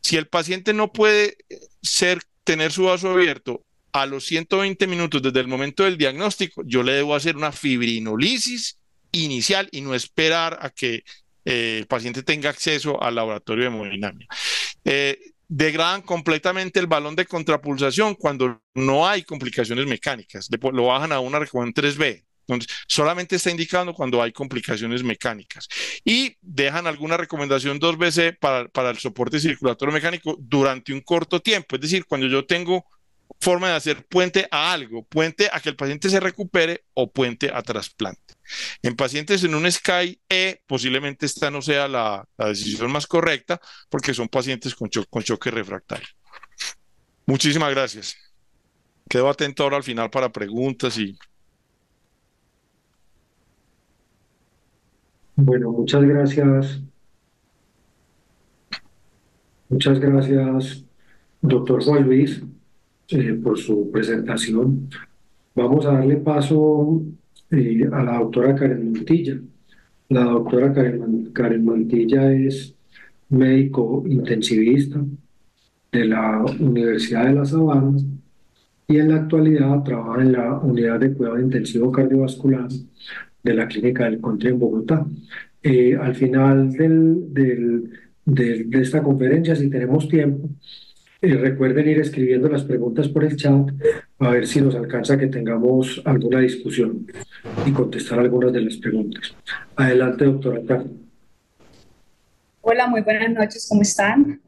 Si el paciente no puede ser, tener su vaso abierto a los 120 minutos desde el momento del diagnóstico, yo le debo hacer una fibrinolisis inicial y no esperar a que eh, el paciente tenga acceso al laboratorio de hemodinamia. Eh, degradan completamente el balón de contrapulsación cuando no hay complicaciones mecánicas. Lo bajan a una recomendación 3B. Entonces, solamente está indicando cuando hay complicaciones mecánicas. Y dejan alguna recomendación 2BC para, para el soporte circulatorio mecánico durante un corto tiempo. Es decir, cuando yo tengo forma de hacer puente a algo, puente a que el paciente se recupere o puente a trasplante. En pacientes en un SCAI E, posiblemente esta no sea la, decisión más correcta porque son pacientes con, con choque refractario. Muchísimas gracias. Quedo atento ahora al final para preguntas y... Bueno, muchas gracias. Muchas gracias, doctor Juan Luis eh, por su presentación. Vamos a darle paso eh, a la doctora Karen Mantilla. La doctora Karen, Karen Mantilla es médico intensivista de la Universidad de La Sabana y en la actualidad trabaja en la unidad de cuidado intensivo cardiovascular de la Clínica del Country en Bogotá. Eh, al final del, del, de, de esta conferencia, si tenemos tiempo, eh, recuerden ir escribiendo las preguntas por el chat a ver si nos alcanza que tengamos alguna discusión y contestar algunas de las preguntas. Adelante, doctora Carmen. Hola, muy buenas noches, ¿cómo están?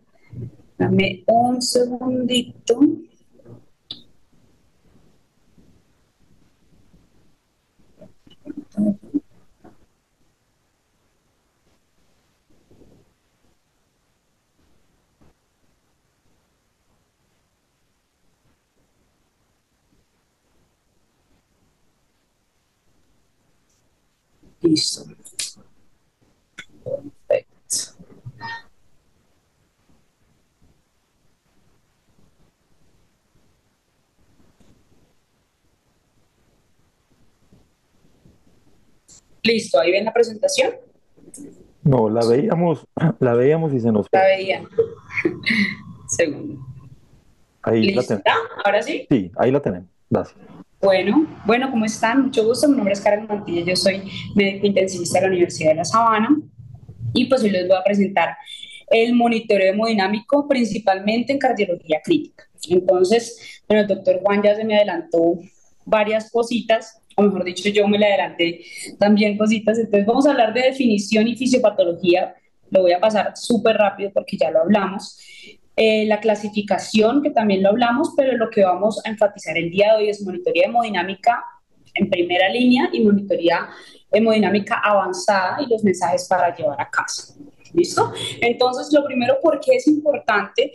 Dame un segundito. Listo. Perfecto. Listo, ahí ven la presentación. No, la veíamos, la veíamos y se nos La veían. Segundo. Ahí ¿Lista? la tenemos. ¿Ahora sí? Sí, ahí la tenemos. Gracias. Bueno, bueno, ¿cómo están? Mucho gusto. Mi nombre es Karen Mantilla, yo soy médico intensivista de la Universidad de La Sabana y pues hoy les voy a presentar el monitoreo hemodinámico principalmente en cardiología crítica. Entonces, bueno, el doctor Juan ya se me adelantó varias cositas o mejor dicho, yo me le adelanté también cositas. Entonces vamos a hablar de definición y fisiopatología. Lo voy a pasar súper rápido porque ya lo hablamos. Eh, la clasificación, que también lo hablamos, pero lo que vamos a enfatizar el día de hoy es monitoría hemodinámica en primera línea y monitoría hemodinámica avanzada y los mensajes para llevar a casa. ¿Listo? Entonces, lo primero, ¿por qué es importante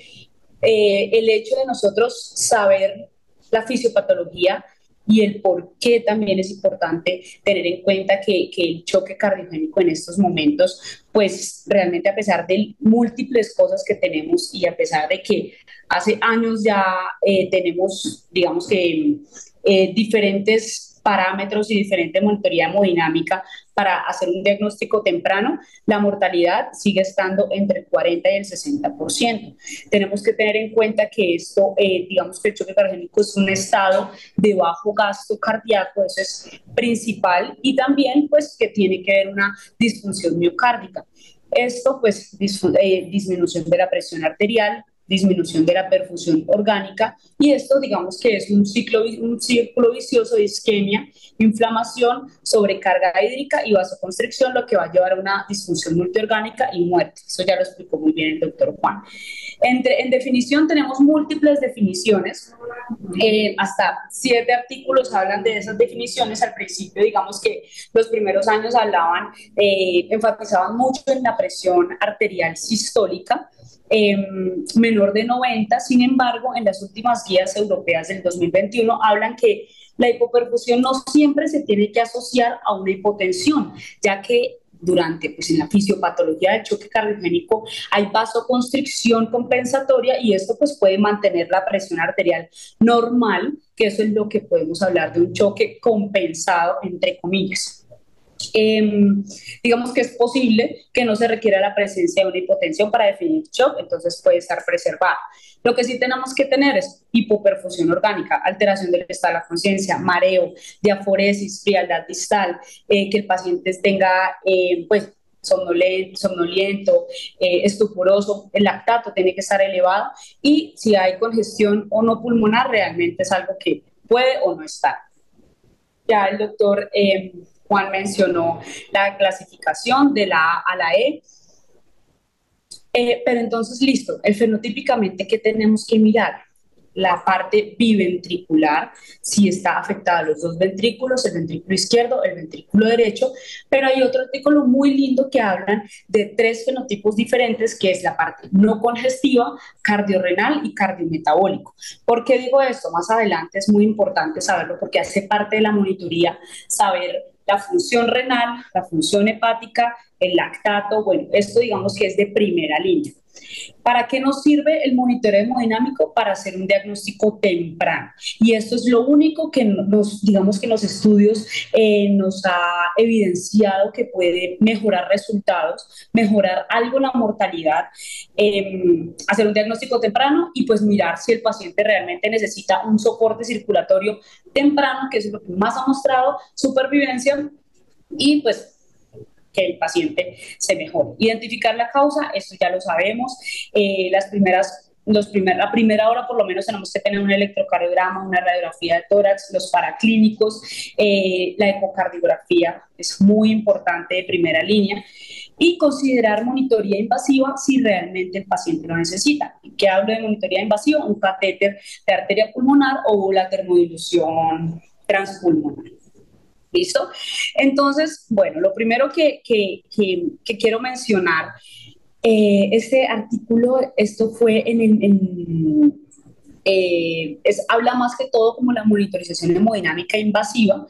eh, el hecho de nosotros saber la fisiopatología y el por qué también es importante tener en cuenta que, que, el choque cardiogénico en estos momentos, pues realmente a pesar de múltiples cosas que tenemos y a pesar de que hace años ya eh, tenemos, digamos que, eh, diferentes parámetros y diferente monitoría hemodinámica para hacer un diagnóstico temprano, la mortalidad sigue estando entre el 40 y el 60%. Tenemos que tener en cuenta que esto, eh, digamos que el choque cardiogénico es un estado de bajo gasto cardíaco, eso es principal, y también pues que tiene que ver una disfunción miocárdica. Esto, pues, eh, disminución de la presión arterial, disminución de la perfusión orgánica y esto digamos que es un, ciclo, un círculo vicioso de isquemia, inflamación, sobrecarga hídrica y vasoconstricción, lo que va a llevar a una disfunción multiorgánica y muerte. Eso ya lo explicó muy bien el doctor Juan. Entre, en definición tenemos múltiples definiciones, eh, hasta siete artículos hablan de esas definiciones. Al principio, digamos que los primeros años hablaban, eh, enfatizaban mucho en la presión arterial sistólica, Em, menor de 90. Sin embargo, en las últimas guías europeas del 2021 hablan que la hipoperfusión no siempre se tiene que asociar a una hipotensión, ya que durante, pues en la fisiopatología del choque cardiogénico hay vasoconstricción compensatoria y esto pues puede mantener la presión arterial normal, que eso es lo que podemos hablar de un choque compensado, entre comillas. Em, digamos que es posible que no se requiera la presencia de una hipotensión para definir shock, entonces puede estar preservada. Lo que sí tenemos que tener es hipoperfusión orgánica, alteración del estado de la conciencia, mareo, diaforesis, frialdad distal, eh, que el paciente tenga, eh, pues, somnoliento, eh, el lactato tiene que estar elevado y si hay congestión o no pulmonar, realmente es algo que puede o no estar. Ya el doctor em, Juan mencionó la clasificación de la A a la E. Eh, pero entonces, listo, el fenotípicamente, ¿qué tenemos que mirar? la parte biventricular, si está afectada los dos ventrículos, el ventrículo izquierdo, el ventrículo derecho, pero hay otro artículo muy lindo que hablan de tres fenotipos diferentes, que es la parte no congestiva, cardiorrenal y cardiometabólico. ¿Por qué digo esto? Más adelante es muy importante saberlo porque hace parte de la monitoría saber la función renal, la función hepática, el lactato, bueno, esto digamos que es de primera línea. ¿Para qué nos sirve el monitoreo hemodinámico? Para hacer un diagnóstico temprano. Y esto es lo único que nos, digamos que los estudios eh, nos ha evidenciado que puede mejorar resultados, mejorar algo la mortalidad, em, hacer un diagnóstico temprano y pues mirar si el paciente realmente necesita un soporte circulatorio temprano, que es lo que más ha mostrado supervivencia y pues que el paciente se mejore. Identificar la causa, esto ya lo sabemos. Eh, las primeras los primer, la primera hora por lo menos tenemos que tener un electrocardiograma, una radiografía de tórax, los paraclínicos, eh, la ecocardiografía es muy importante de primera línea y considerar monitoría invasiva si realmente el paciente lo necesita. ¿Qué hablo de monitoría invasiva? Un catéter de arteria pulmonar o la termodilución transpulmonar. ¿Listo? Entonces, bueno, lo primero que, que, que, quiero mencionar, eh, este artículo, esto fue en, en, eh, habla más que todo como la monitorización hemodinámica invasiva,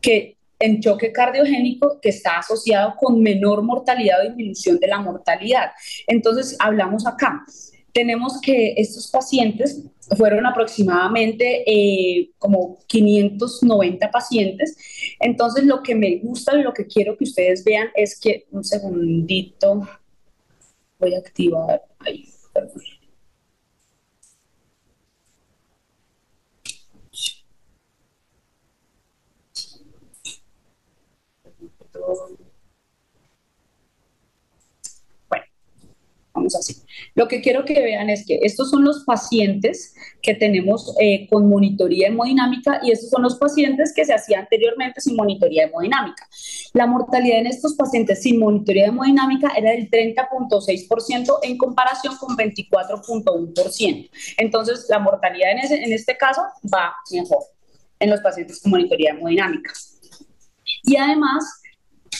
que en choque cardiogénico que está asociado con menor mortalidad o disminución de la mortalidad. Entonces, hablamos acá tenemos que estos pacientes fueron aproximadamente eh, como 590 pacientes. Entonces, lo que me gusta y lo que quiero que ustedes vean es que, un segundito, voy a activar ahí, perdón. digamos así. Lo que quiero que vean es que estos son los pacientes que tenemos eh, con monitoría hemodinámica y estos son los pacientes que se hacía anteriormente sin monitoría hemodinámica. La mortalidad en estos pacientes sin monitoría hemodinámica era del 30.6% en comparación con 24.1%. Entonces, la mortalidad en, ese, en este caso va mejor en los pacientes con monitoría hemodinámica. Y además,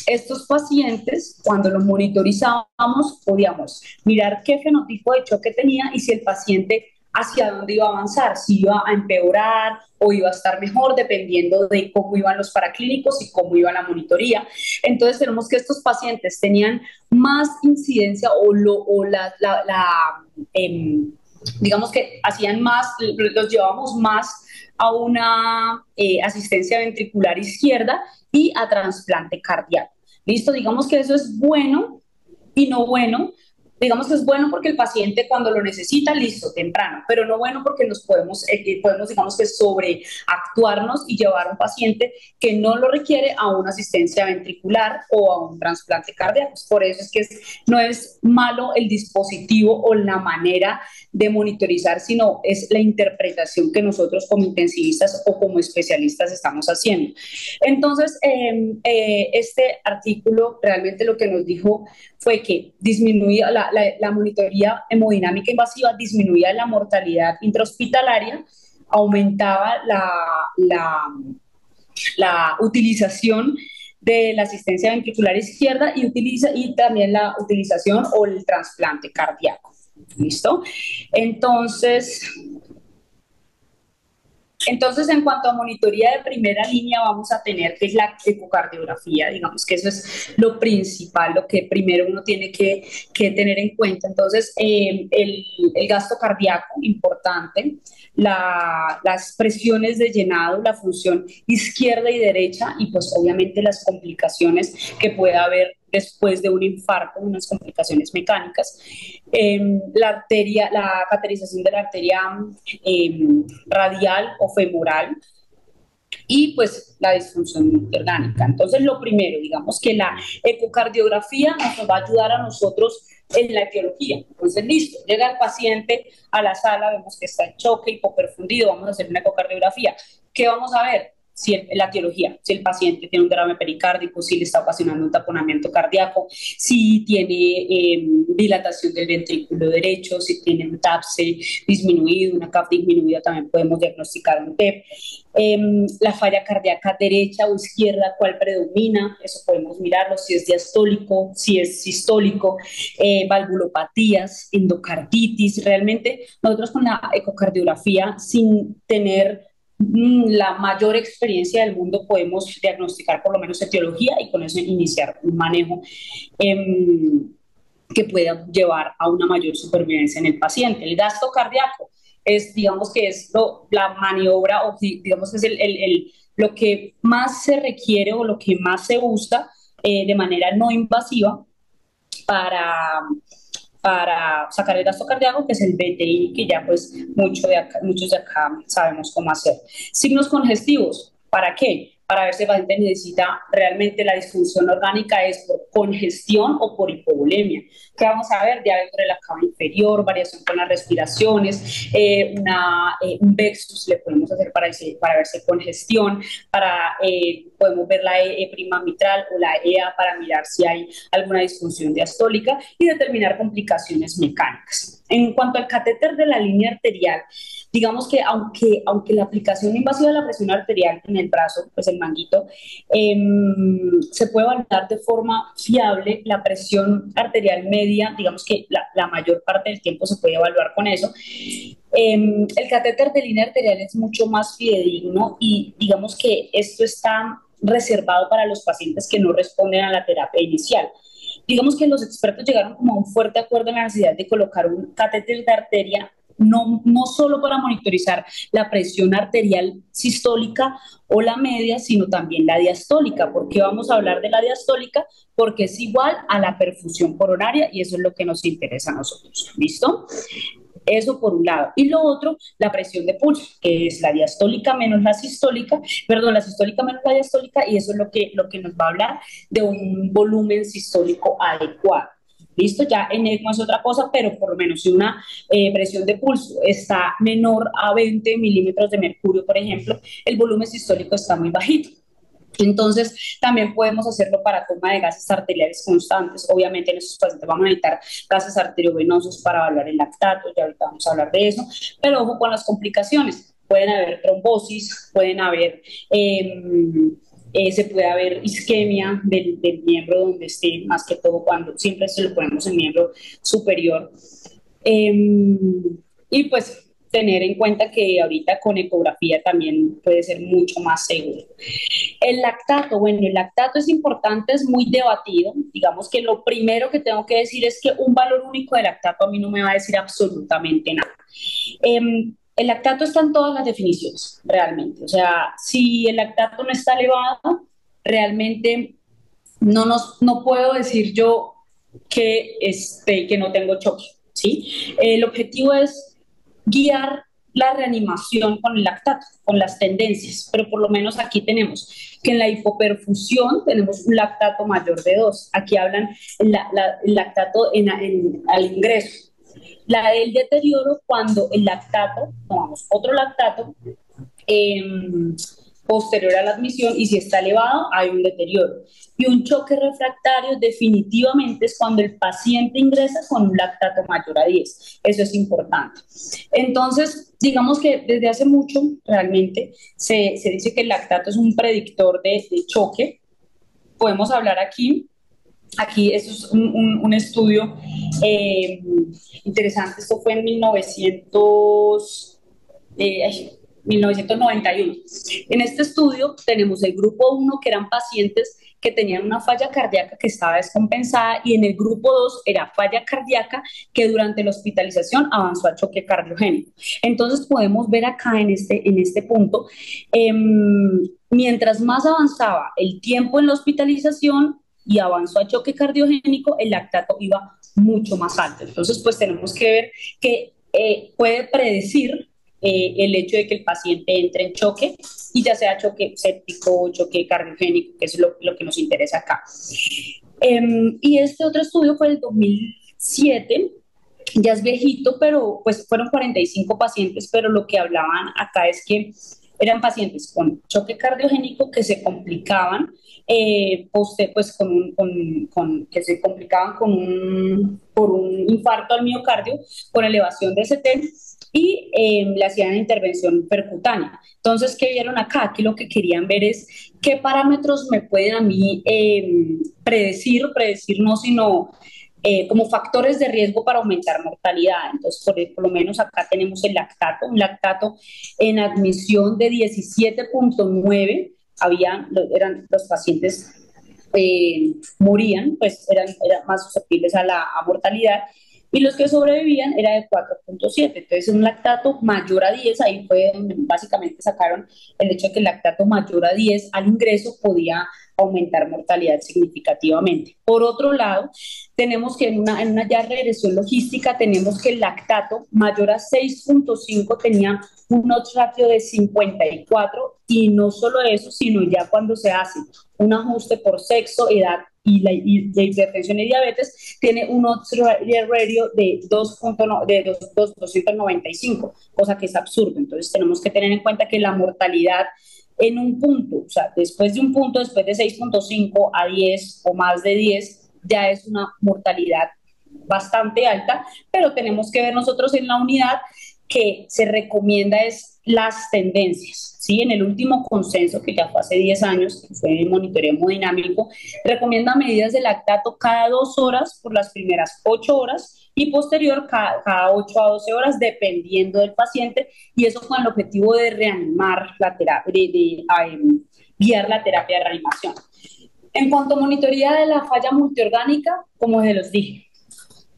estos pacientes, cuando los monitorizábamos, podíamos mirar qué fenotipo de choque tenía y si el paciente hacia dónde iba a avanzar, si iba a empeorar o iba a estar mejor, dependiendo de cómo iban los paraclínicos y cómo iba la monitoría. Entonces tenemos que estos pacientes tenían más incidencia o, lo, la, em, digamos que hacían más, los llevamos más a una eh, asistencia ventricular izquierda y a trasplante cardíaco. Listo, digamos que eso es bueno y no bueno, digamos que es bueno porque el paciente cuando lo necesita, listo, temprano, pero no bueno porque nos podemos, eh, podemos digamos que sobreactuarnos y llevar a un paciente que no lo requiere a una asistencia ventricular o a un trasplante cardíaco. Por eso es que no es malo el dispositivo o la manera de monitorizar, sino es la interpretación que nosotros como intensivistas o como especialistas estamos haciendo. Entonces, em, eh, este artículo realmente lo que nos dijo fue que disminuía la, la, monitoría hemodinámica invasiva, disminuía la mortalidad intrahospitalaria, aumentaba la, la, la utilización de la asistencia ventricular izquierda y, utiliza, y también la utilización o el trasplante cardíaco. ¿Listo? Entonces, entonces, en cuanto a monitoría de primera línea, vamos a tener que es la ecocardiografía, digamos que eso es lo principal, lo que primero uno tiene que, tener en cuenta. Entonces, eh, el, gasto cardíaco, importante, la, las presiones de llenado, la función izquierda y derecha, y pues obviamente las complicaciones que pueda haber después de un infarto, unas complicaciones mecánicas. Em, la arteria, la caterización de la arteria em, radial o femoral y pues la disfunción orgánica. Entonces, lo primero, digamos que la ecocardiografía nos va a ayudar a nosotros en la etiología. Entonces, listo, llega el paciente a la sala, vemos que está en choque, hipoperfundido, vamos a hacer una ecocardiografía. ¿Qué vamos a ver? Si la etiología, si el paciente tiene un derrame pericárdico, si le está ocasionando un taponamiento cardíaco, si tiene em, dilatación del ventrículo derecho, si tiene un TAPSE disminuido, una CAF disminuida, también podemos diagnosticar un TEP. Em, la falla cardíaca derecha o izquierda, cuál predomina, eso podemos mirarlo, si es diastólico, si es sistólico, eh, valvulopatías, endocarditis. Realmente nosotros con la ecocardiografía, sin tener la mayor experiencia del mundo podemos diagnosticar por lo menos etiología y con eso iniciar un manejo em, que pueda llevar a una mayor supervivencia en el paciente. El gasto cardíaco es, digamos que es la maniobra o digamos que es el, el, lo que más se requiere o lo que más se usa eh, de manera no invasiva para para sacar el gasto cardíaco, que es el BTI, que ya pues mucho muchos de acá sabemos cómo hacer. Signos congestivos, ¿para qué? Para ver si el paciente necesita realmente la disfunción orgánica es por congestión o por hipovolemia. ¿Qué vamos a ver? Diámetro de la cava inferior, variación con las respiraciones, eh, una, eh, un Vexus le podemos hacer para, para ver si congestión, para, eh, podemos ver la E, e prima mitral o la EA para mirar si hay alguna disfunción diastólica y determinar complicaciones mecánicas. En cuanto al catéter de la línea arterial, digamos que aunque, aunque la aplicación invasiva de la presión arterial en el brazo, pues el manguito, em, se puede evaluar de forma fiable la presión arterial media, digamos que la, mayor parte del tiempo se puede evaluar con eso. Em, el catéter de línea arterial es mucho más fidedigno y digamos que esto está reservado para los pacientes que no responden a la terapia inicial digamos que los expertos llegaron como a un fuerte acuerdo en la necesidad de colocar un catéter de arteria no, no solo para monitorizar la presión arterial sistólica o la media, sino también la diastólica. ¿Por qué vamos a hablar de la diastólica? Porque es igual a la perfusión coronaria y eso es lo que nos interesa a nosotros. ¿Listo? Eso por un lado. Y lo otro, la presión de pulso, que es la diastólica menos la sistólica, perdón, la sistólica menos la diastólica, y eso es lo que, lo que nos va a hablar de un volumen sistólico adecuado. Listo, ya en ECMO es otra cosa, pero por lo menos si una eh, presión de pulso está menor a 20 milímetros de mercurio, por ejemplo, el volumen sistólico está muy bajito. Entonces, también podemos hacerlo para toma de gases arteriales constantes. Obviamente, en estos pacientes vamos a necesitar gases arteriovenosos para evaluar el lactato, ya ahorita vamos a hablar de eso, pero ojo con las complicaciones. Pueden haber trombosis, pueden haber, em, eh, se puede haber isquemia del, miembro donde esté, más que todo cuando siempre se lo ponemos en miembro superior. Eh, y pues tener en cuenta que ahorita con ecografía también puede ser mucho más seguro. El lactato, bueno, el lactato es importante, es muy debatido. Digamos que lo primero que tengo que decir es que un valor único de lactato a mí no me va a decir absolutamente nada. Eh, el lactato está en todas las definiciones, realmente. O sea, si el lactato no está elevado, realmente no, nos, no puedo decir yo que, este, que no tengo choque. ¿sí? El objetivo es guiar la reanimación con el lactato, con las tendencias, pero por lo menos aquí tenemos que en la hipoperfusión tenemos un lactato mayor de 2. Aquí hablan el lactato en, al ingreso. La del deterioro cuando el lactato, tomamos otro lactato, eh, posterior a la admisión y si está elevado hay un deterioro. Y un choque refractario definitivamente es cuando el paciente ingresa con un lactato mayor a 10. Eso es importante. Entonces, digamos que desde hace mucho realmente se, se dice que el lactato es un predictor de, choque. Podemos hablar aquí Aquí eso es un, un, estudio eh, interesante, esto fue en 1900, eh, 1991. En este estudio tenemos el grupo 1, que eran pacientes que tenían una falla cardíaca que estaba descompensada y en el grupo 2 era falla cardíaca que durante la hospitalización avanzó al choque cardiogénico. Entonces podemos ver acá en este, en este punto, eh, mientras más avanzaba el tiempo en la hospitalización y avanzó al choque cardiogénico, el lactato iba mucho más alto. Entonces pues tenemos que ver que eh, puede predecir eh, el hecho de que el paciente entre en choque y ya sea choque séptico o choque cardiogénico, que es lo, lo que nos interesa acá. Um, y este otro estudio fue el 2007, ya es viejito, pero pues fueron 45 pacientes, pero lo que hablaban acá es que eran pacientes con choque cardiogénico que se complicaban, eh, poste, pues con, un, con, con, que se complicaban con un, por un infarto al miocardio, con elevación de CT y eh, le hacían intervención percutánea. Entonces, ¿qué vieron acá? Aquí lo que querían ver es qué parámetros me pueden a mí eh, predecir, predecir no, sino eh, como factores de riesgo para aumentar mortalidad. Entonces, por, lo menos acá tenemos el lactato, un lactato en admisión de 17.9, habían, eran los pacientes eh, morían, pues eran, eran, más susceptibles a la mortalidad y los que sobrevivían era de 4.7, entonces un lactato mayor a 10, ahí fue, básicamente sacaron el hecho de que el lactato mayor a 10 al ingreso podía aumentar mortalidad significativamente. Por otro lado, tenemos que en una, en una ya regresión logística, tenemos que el lactato mayor a 6.5 tenía un odds ratio de 54 y no solo eso, sino ya cuando se hace un ajuste por sexo, edad y la, hipertensión y diabetes tiene un odds ratio de, 2, de 2, 295, cosa que es absurdo. Entonces tenemos que tener en cuenta que la mortalidad en un punto, o sea, después de un punto, después de 6.5 a 10 o más de 10, ya es una mortalidad bastante alta, pero tenemos que ver nosotros en la unidad que se recomienda es las tendencias. ¿Sí? En el último consenso, que ya fue hace 10 años, que fue el monitoreo hemodinámico, recomienda medidas de lactato cada dos horas por las primeras 8 horas y posterior cada, cada 8 a 12 horas, dependiendo del paciente, y eso con el objetivo de reanimar la terapia, de, guiar la terapia de reanimación. En cuanto a monitoría de la falla multiorgánica, como se los dije,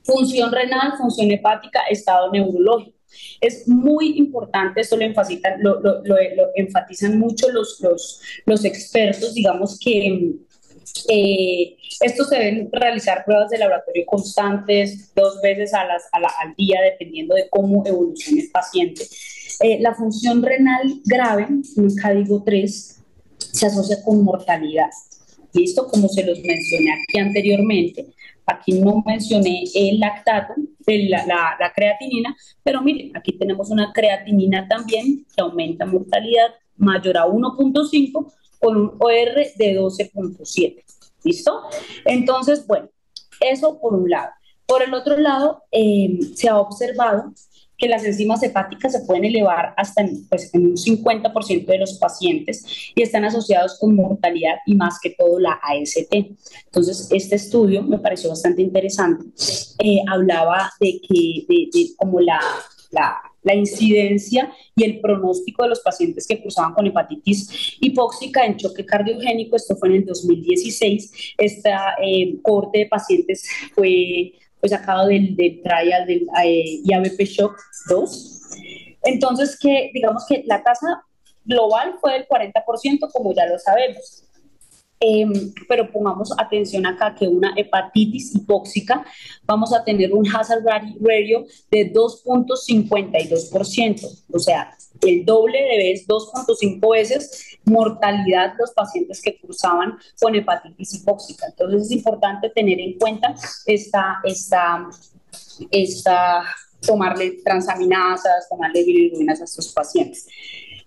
función renal, función hepática, estado neurológico. Es muy importante, esto lo enfatizan, lo, mucho los, los, los, expertos, digamos que eh, esto se deben realizar pruebas de laboratorio constantes, dos veces a las, a al día, dependiendo de cómo evolucione el paciente. Eh, la función renal grave, un código 3, se asocia con mortalidad. ¿Listo? Como se los mencioné aquí anteriormente aquí no mencioné el lactato, la, la, creatinina, pero miren, aquí tenemos una creatinina también que aumenta mortalidad mayor a 1.5 con un OR de 12.7. ¿Listo? Entonces, bueno, eso por un lado. Por el otro lado, eh, se ha observado que las enzimas hepáticas se pueden elevar hasta pues, en un 50% de los pacientes y están asociados con mortalidad y más que todo la AST. Entonces, este estudio me pareció bastante interesante. Eh, hablaba de que, de, como la, la, incidencia y el pronóstico de los pacientes que cursaban con hepatitis hipóxica en choque cardiogénico, esto fue en el 2016, esta eh, corte de pacientes fue pues sacado del, del trial del eh, IABP Shock 2. Entonces, que digamos que la tasa global fue del 40%, como ya lo sabemos. Em, pero pongamos atención acá que una hepatitis hipóxica vamos a tener un hazard ratio de 2.52%, o sea, el doble de vez, 2.5 veces mortalidad los pacientes que cursaban con hepatitis hipóxica. Entonces es importante tener en cuenta esta, esta, esta tomarle transaminasas, tomarle bilirrubinas a estos pacientes.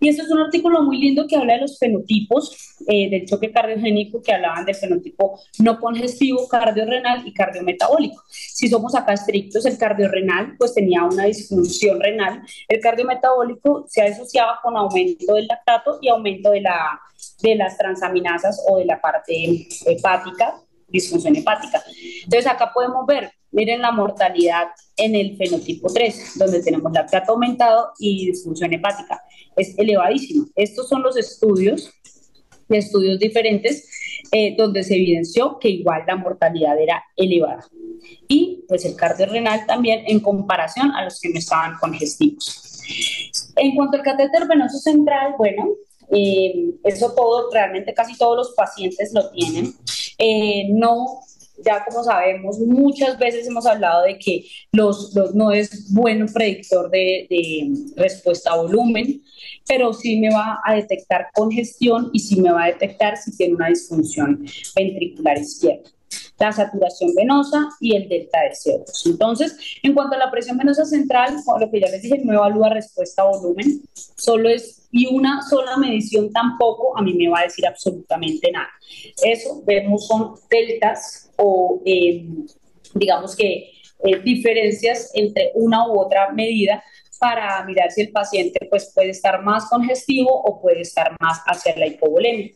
Y este es un artículo muy lindo que habla de los fenotipos eh, del choque cardiogénico, que hablaban del fenotipo no congestivo, cardiorrenal y cardiometabólico. Si somos acá estrictos, el cardiorrenal pues tenía una disfunción renal, el cardiometabólico se asociaba con aumento del lactato y aumento de, la, de las transaminasas o de la parte hepática, disfunción hepática. Entonces acá podemos ver, miren la mortalidad en el fenotipo 3, donde tenemos lactato aumentado y disfunción hepática es elevadísimo. Estos son los estudios, estudios diferentes, eh, donde se evidenció que igual la mortalidad era elevada. Y pues el renal también en comparación a los que no estaban congestivos. En cuanto al catéter venoso central, bueno, eh, eso todo, realmente casi todos los pacientes lo tienen. Eh, no ya como sabemos, muchas veces hemos hablado de que los, no es bueno predictor de, de, respuesta a volumen, pero sí me va a detectar congestión y sí me va a detectar si tiene una disfunción ventricular izquierda la saturación venosa y el delta de CO2. Entonces, en cuanto a la presión venosa central, lo que ya les dije, no evalúa respuesta a volumen, solo es, y una sola medición tampoco a mí me va a decir absolutamente nada. Eso vemos son deltas o eh, digamos que eh, diferencias entre una u otra medida para mirar si el paciente pues, puede estar más congestivo o puede estar más hacia la hipovolemia.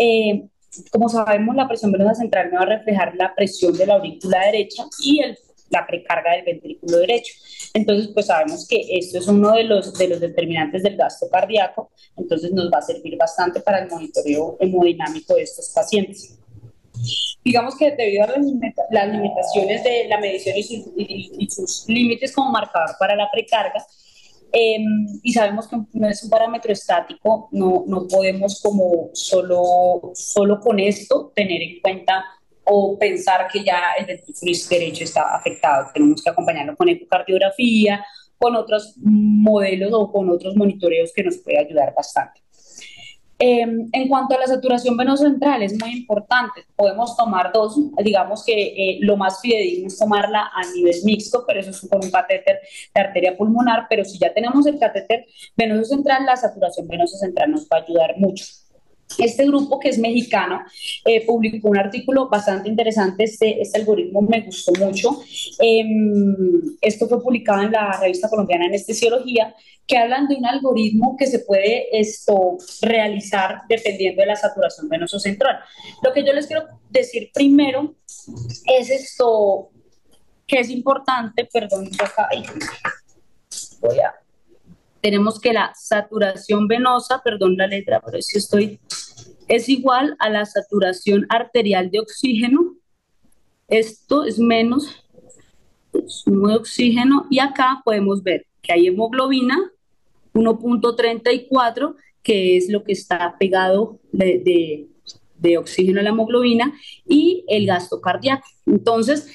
Eh, como sabemos, la presión venosa central me va a reflejar la presión de la aurícula derecha y el, la precarga del ventrículo derecho. Entonces, pues sabemos que esto es uno de los, de los determinantes del gasto cardíaco, entonces nos va a servir bastante para el monitoreo hemodinámico de estos pacientes. Digamos que debido a las, limitaciones de la medición y sus, y sus límites como marcador para la precarga, Em, y sabemos que no es un parámetro estático, no, no podemos como solo, solo con esto tener en cuenta o pensar que ya el derecho está afectado. Tenemos que acompañarlo con ecocardiografía, con otros modelos o con otros monitoreos que nos puede ayudar bastante. Em, en cuanto a la saturación venosa central, es muy importante. Podemos tomar dos, digamos que eh, lo más fidedigno es tomarla a nivel mixto, pero eso es con un catéter de arteria pulmonar. Pero si ya tenemos el catéter venoso central, la saturación venosa central nos va a ayudar mucho. Este grupo, que es mexicano, eh, publicó un artículo bastante interesante. Este, este algoritmo me gustó mucho. Em, esto fue publicado en la revista colombiana de anestesiología, que hablan de un algoritmo que se puede esto realizar dependiendo de la saturación venoso central. Lo que yo les quiero decir primero es esto que es importante, perdón, acá, voy a tenemos que la saturación venosa, perdón la letra, pero si estoy, es igual a la saturación arterial de oxígeno. Esto es menos consumo de oxígeno y acá podemos ver que hay hemoglobina 1.34, que es lo que está pegado de, de oxígeno a la hemoglobina y el gasto cardíaco. Entonces,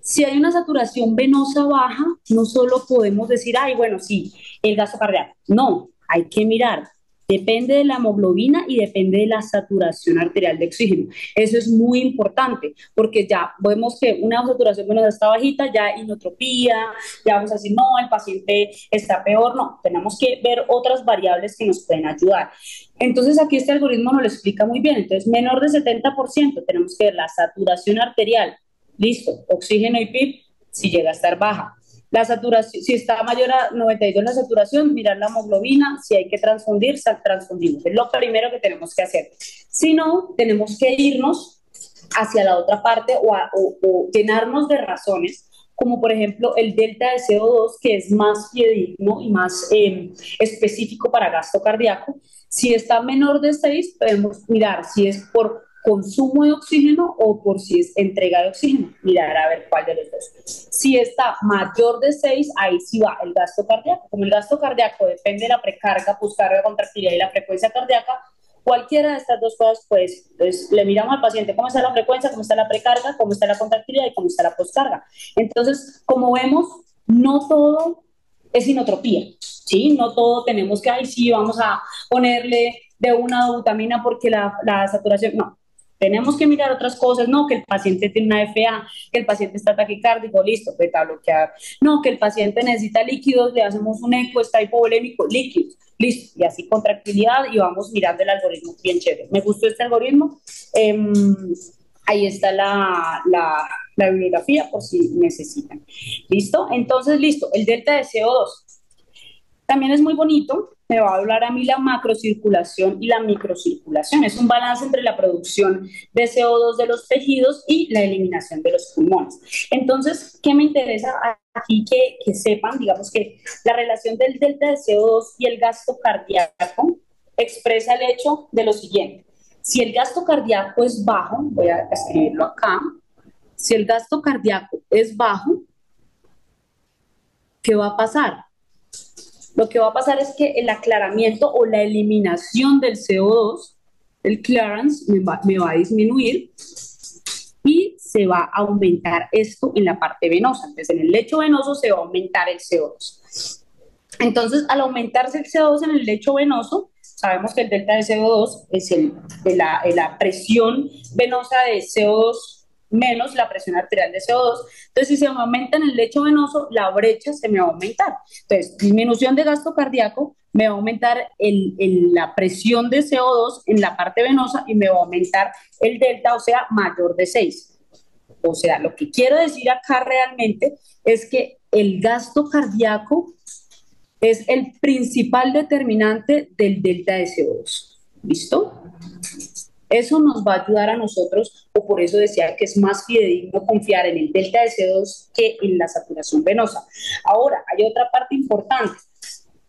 si hay una saturación venosa baja, no solo podemos decir, ay, bueno, sí, el gasto cardíaco. No, hay que mirar depende de la hemoglobina y depende de la saturación arterial de oxígeno. Eso es muy importante porque ya vemos que una saturación menos está bajita, ya inotropía, ya vamos a decir, no, el paciente está peor, no, tenemos que ver otras variables que nos pueden ayudar. Entonces aquí este algoritmo nos lo explica muy bien, entonces menor de 70% tenemos que ver la saturación arterial, listo, oxígeno y PIB, si llega a estar baja la saturación, si está mayor a 92 la saturación, mirar la hemoglobina, si hay que transfundir, transfundimos. Es lo primero que tenemos que hacer. Si no, tenemos que irnos hacia la otra parte o, llenarnos de razones, como por ejemplo el delta de CO2, que es más fidedigno y más em, específico para gasto cardíaco. Si está menor de 6, podemos mirar si es por consumo de oxígeno o por si es entrega de oxígeno. Mirar a ver cuál de los dos. Si está mayor de 6, ahí sí va el gasto cardíaco. Como el gasto cardíaco depende de la precarga, poscarga, contractilidad y la frecuencia cardíaca, cualquiera de estas dos cosas, pues, pues, le miramos al paciente cómo está la frecuencia, cómo está la precarga, cómo está la contractilidad y cómo está la poscarga. Entonces, como vemos, no todo es inotropía, ¿sí? No todo tenemos que, ahí sí, vamos a ponerle de una butamina porque la, la saturación, no, tenemos que mirar otras cosas, no, que el paciente tiene una FA, que el paciente está taquicárdico, listo, beta bloquear. No, que el paciente necesita líquidos, le hacemos un eco, está hipovolémico, líquidos, listo. Y así contractilidad y vamos mirando el algoritmo bien chévere. Me gustó este algoritmo. Em, ahí está la, la, la bibliografía por si necesitan. ¿Listo? Entonces, listo, el delta de CO2. También es muy bonito me va a hablar a mí la macrocirculación y la microcirculación. Es un balance entre la producción de CO2 de los tejidos y la eliminación de los pulmones. Entonces, ¿qué me interesa aquí que, que sepan? Digamos que la relación del delta de CO2 y el gasto cardíaco expresa el hecho de lo siguiente. Si el gasto cardíaco es bajo, voy a escribirlo acá, si el gasto cardíaco es bajo, ¿qué va a pasar? Lo que va a pasar es que el aclaramiento o la eliminación del CO2, el clearance, me va, a disminuir y se va a aumentar esto en la parte venosa. Entonces, en el lecho venoso se va a aumentar el CO2. Entonces, al aumentarse el CO2 en el lecho venoso, sabemos que el delta de CO2 es el, la, la presión venosa de CO2 menos la presión arterial de CO2. Entonces, si se aumenta en el lecho venoso, la brecha se me va a aumentar. Entonces, disminución de gasto cardíaco, me va a aumentar el, la presión de CO2 en la parte venosa y me va a aumentar el delta, o sea, mayor de 6. O sea, lo que quiero decir acá realmente es que el gasto cardíaco es el principal determinante del delta de CO2. ¿Listo? Eso nos va a ayudar a nosotros, o por eso decía que es más fidedigno confiar en el delta de CO2 que en la saturación venosa. Ahora, hay otra parte importante.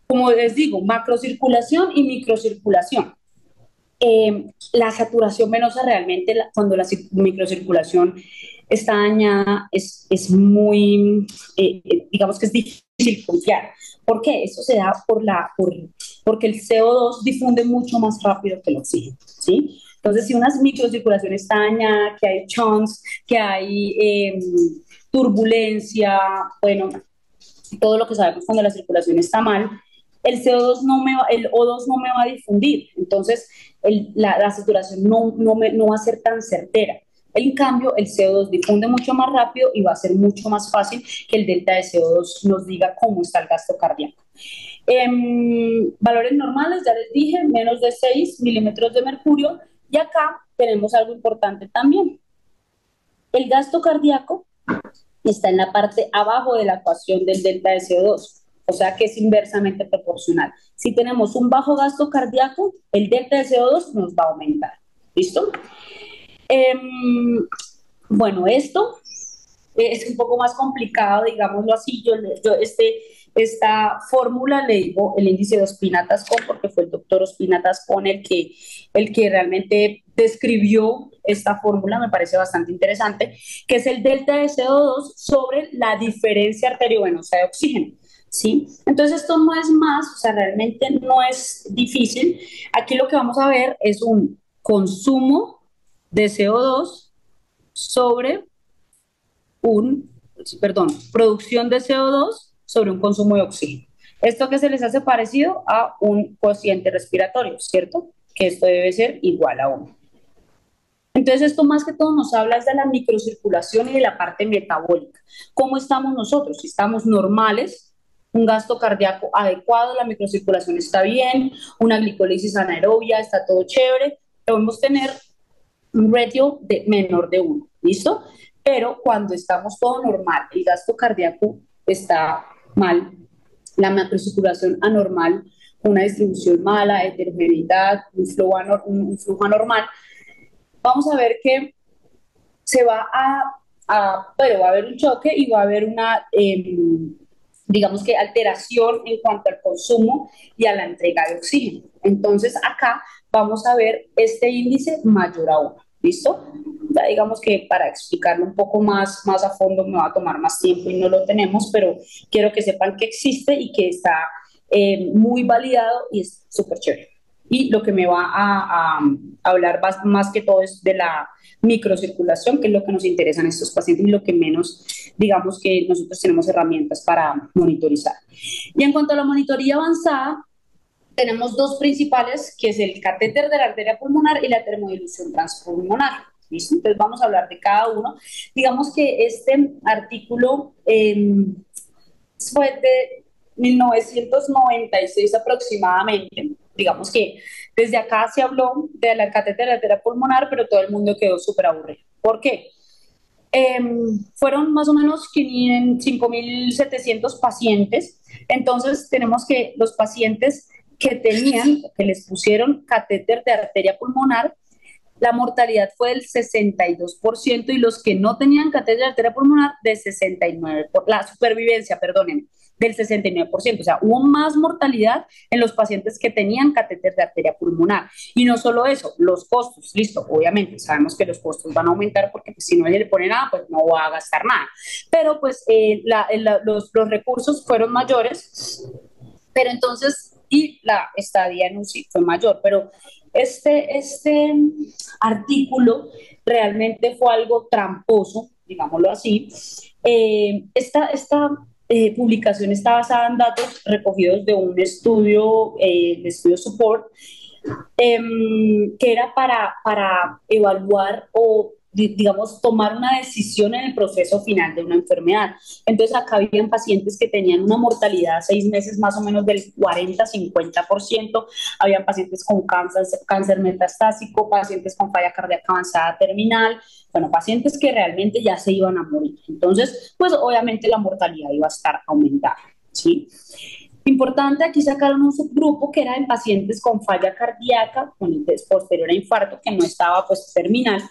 Como les digo, macrocirculación y microcirculación. Eh, la saturación venosa realmente, cuando la microcirculación está dañada, es, es muy, eh, eh, digamos que es difícil confiar. ¿Por qué? Eso se da por la, por, porque el CO2 difunde mucho más rápido que el oxígeno, ¿sí? Entonces, si una microcirculación está dañada, que hay chunks, que hay em, turbulencia, bueno, todo lo que sabemos cuando la circulación está mal, el CO2 no me va, el O2 no me va a difundir, entonces la, saturación no, no, me, no va a ser tan certera. En cambio, el CO2 difunde mucho más rápido y va a ser mucho más fácil que el delta de CO2 nos diga cómo está el gasto cardíaco. En valores normales, ya les dije, menos de 6 milímetros de mercurio y acá tenemos algo importante también. El gasto cardíaco está en la parte abajo de la ecuación del delta de CO2, o sea que es inversamente proporcional. Si tenemos un bajo gasto cardíaco, el delta de CO2 nos va a aumentar. ¿Listo? Em, bueno, esto es un poco más complicado, digámoslo así. Yo, yo este, esta fórmula le digo el índice de Ospina-Tascón porque fue el doctor Ospina-Tascón el que, el que realmente describió esta fórmula, me parece bastante interesante, que es el delta de CO2 sobre la diferencia arteriovenosa de oxígeno. ¿Sí? Entonces esto no es más, o sea, realmente no es difícil. Aquí lo que vamos a ver es un consumo de CO2 sobre un, perdón, producción de CO2 sobre un consumo de oxígeno. Esto que se les hace parecido a un cociente respiratorio, ¿cierto? Que esto debe ser igual a 1. Entonces, esto más que todo nos habla de la microcirculación y de la parte metabólica. ¿Cómo estamos nosotros? Si estamos normales, un gasto cardíaco adecuado, la microcirculación está bien, una glicolisis anaerobia, está todo chévere, podemos tener un ratio de menor de 1, ¿listo? Pero cuando estamos todo normal, el gasto cardíaco está mal, la macrocirculación anormal, una distribución mala, heterogeneidad, un flujo, un flujo anormal, vamos a ver que se va a, a va a haber un choque y va a haber una, em, digamos que alteración en cuanto al consumo y a la entrega de oxígeno. Entonces acá vamos a ver este índice mayor a 1. ¿Listo? Ya digamos que para explicarlo un poco más, más a fondo me va a tomar más tiempo y no lo tenemos, pero quiero que sepan que existe y que está eh, muy validado y es súper chévere y lo que me va a, a, hablar más, más, que todo es de la microcirculación, que es lo que nos interesa en estos pacientes y lo que menos, digamos que nosotros tenemos herramientas para monitorizar. Y en cuanto a la monitoría avanzada, tenemos dos principales, que es el catéter de la arteria pulmonar y la termodilución transpulmonar. ¿Listo? Entonces vamos a hablar de cada uno. Digamos que este artículo eh, fue de 1996 aproximadamente digamos que desde acá se habló de la arteria pulmonar, pero todo el mundo quedó súper aburrido. ¿Por qué? Em, fueron más o menos 5.700 pacientes, entonces tenemos que los pacientes que tenían, que les pusieron catéter de arteria pulmonar, la mortalidad fue del 62% y los que no tenían catéter de arteria pulmonar de 69%, la supervivencia, perdonen, del 69%. O sea, hubo más mortalidad en los pacientes que tenían catéter de arteria pulmonar. Y no solo eso, los costos, listo, obviamente sabemos que los costos van a aumentar porque pues, si no le pone nada, pues no va a gastar nada. Pero pues eh, los, los recursos fueron mayores, pero entonces, y la estadía en UCI fue mayor, pero este, este artículo realmente fue algo tramposo, digámoslo así. Eh, esta, esta eh, publicación está basada en datos recogidos de un estudio, eh, estudio support, em, que era para, para evaluar o digamos, tomar una decisión en el proceso final de una enfermedad. Entonces, acá habían pacientes que tenían una mortalidad a seis meses más o menos del 40-50%, habían pacientes con cáncer, cáncer metastásico, pacientes con falla cardíaca avanzada terminal, bueno, pacientes que realmente ya se iban a morir. Entonces, pues obviamente la mortalidad iba a estar aumentada, ¿sí? Importante, aquí sacaron un subgrupo que era en pacientes con falla cardíaca, con posterior a infarto, que no estaba pues terminal,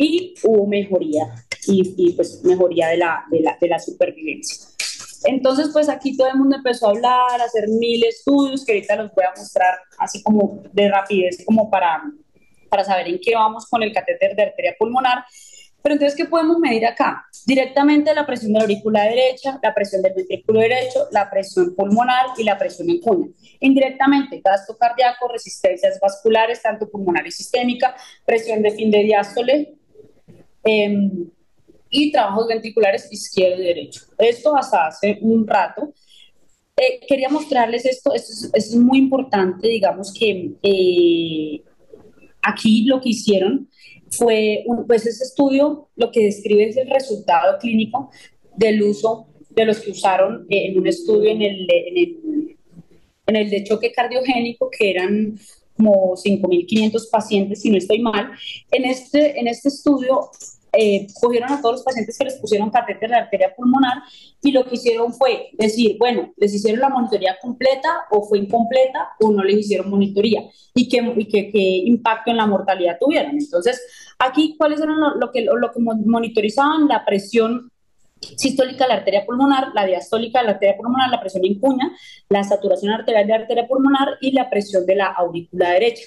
y hubo mejoría y, pues mejoría de la, de la, de la supervivencia. Entonces, pues aquí todo el mundo empezó a hablar, a hacer mil estudios que ahorita los voy a mostrar así como de rapidez, como para, para saber en qué vamos con el catéter de arteria pulmonar. Pero entonces, ¿qué podemos medir acá? Directamente la presión de la aurícula derecha, la presión del ventrículo derecho, la presión pulmonar y la presión en cuña. Indirectamente, gasto cardíaco, resistencias vasculares, tanto pulmonar y sistémica, presión de fin de diástole, Em, y trabajos ventriculares izquierdo y derecho. Esto hasta hace un rato. Eh, quería mostrarles esto, esto es, muy importante, digamos que eh, aquí lo que hicieron fue, pues ese estudio lo que describe es el resultado clínico del uso de los que usaron eh, en un estudio en el, en el, en el de choque cardiogénico, que eran como 5.500 pacientes, si no estoy mal. En este, en este estudio eh, cogieron a todos los pacientes que les pusieron catéter de arteria pulmonar y lo que hicieron fue decir, bueno, les hicieron la monitoría completa o fue incompleta o no les hicieron monitoría y qué, y qué, impacto en la mortalidad tuvieron. Entonces, aquí, ¿cuáles eran lo, que, lo que monitorizaban? La presión sistólica la arteria pulmonar, la diastólica la arteria pulmonar, la presión en cuña, la saturación arterial de la arteria pulmonar y la presión de la aurícula derecha.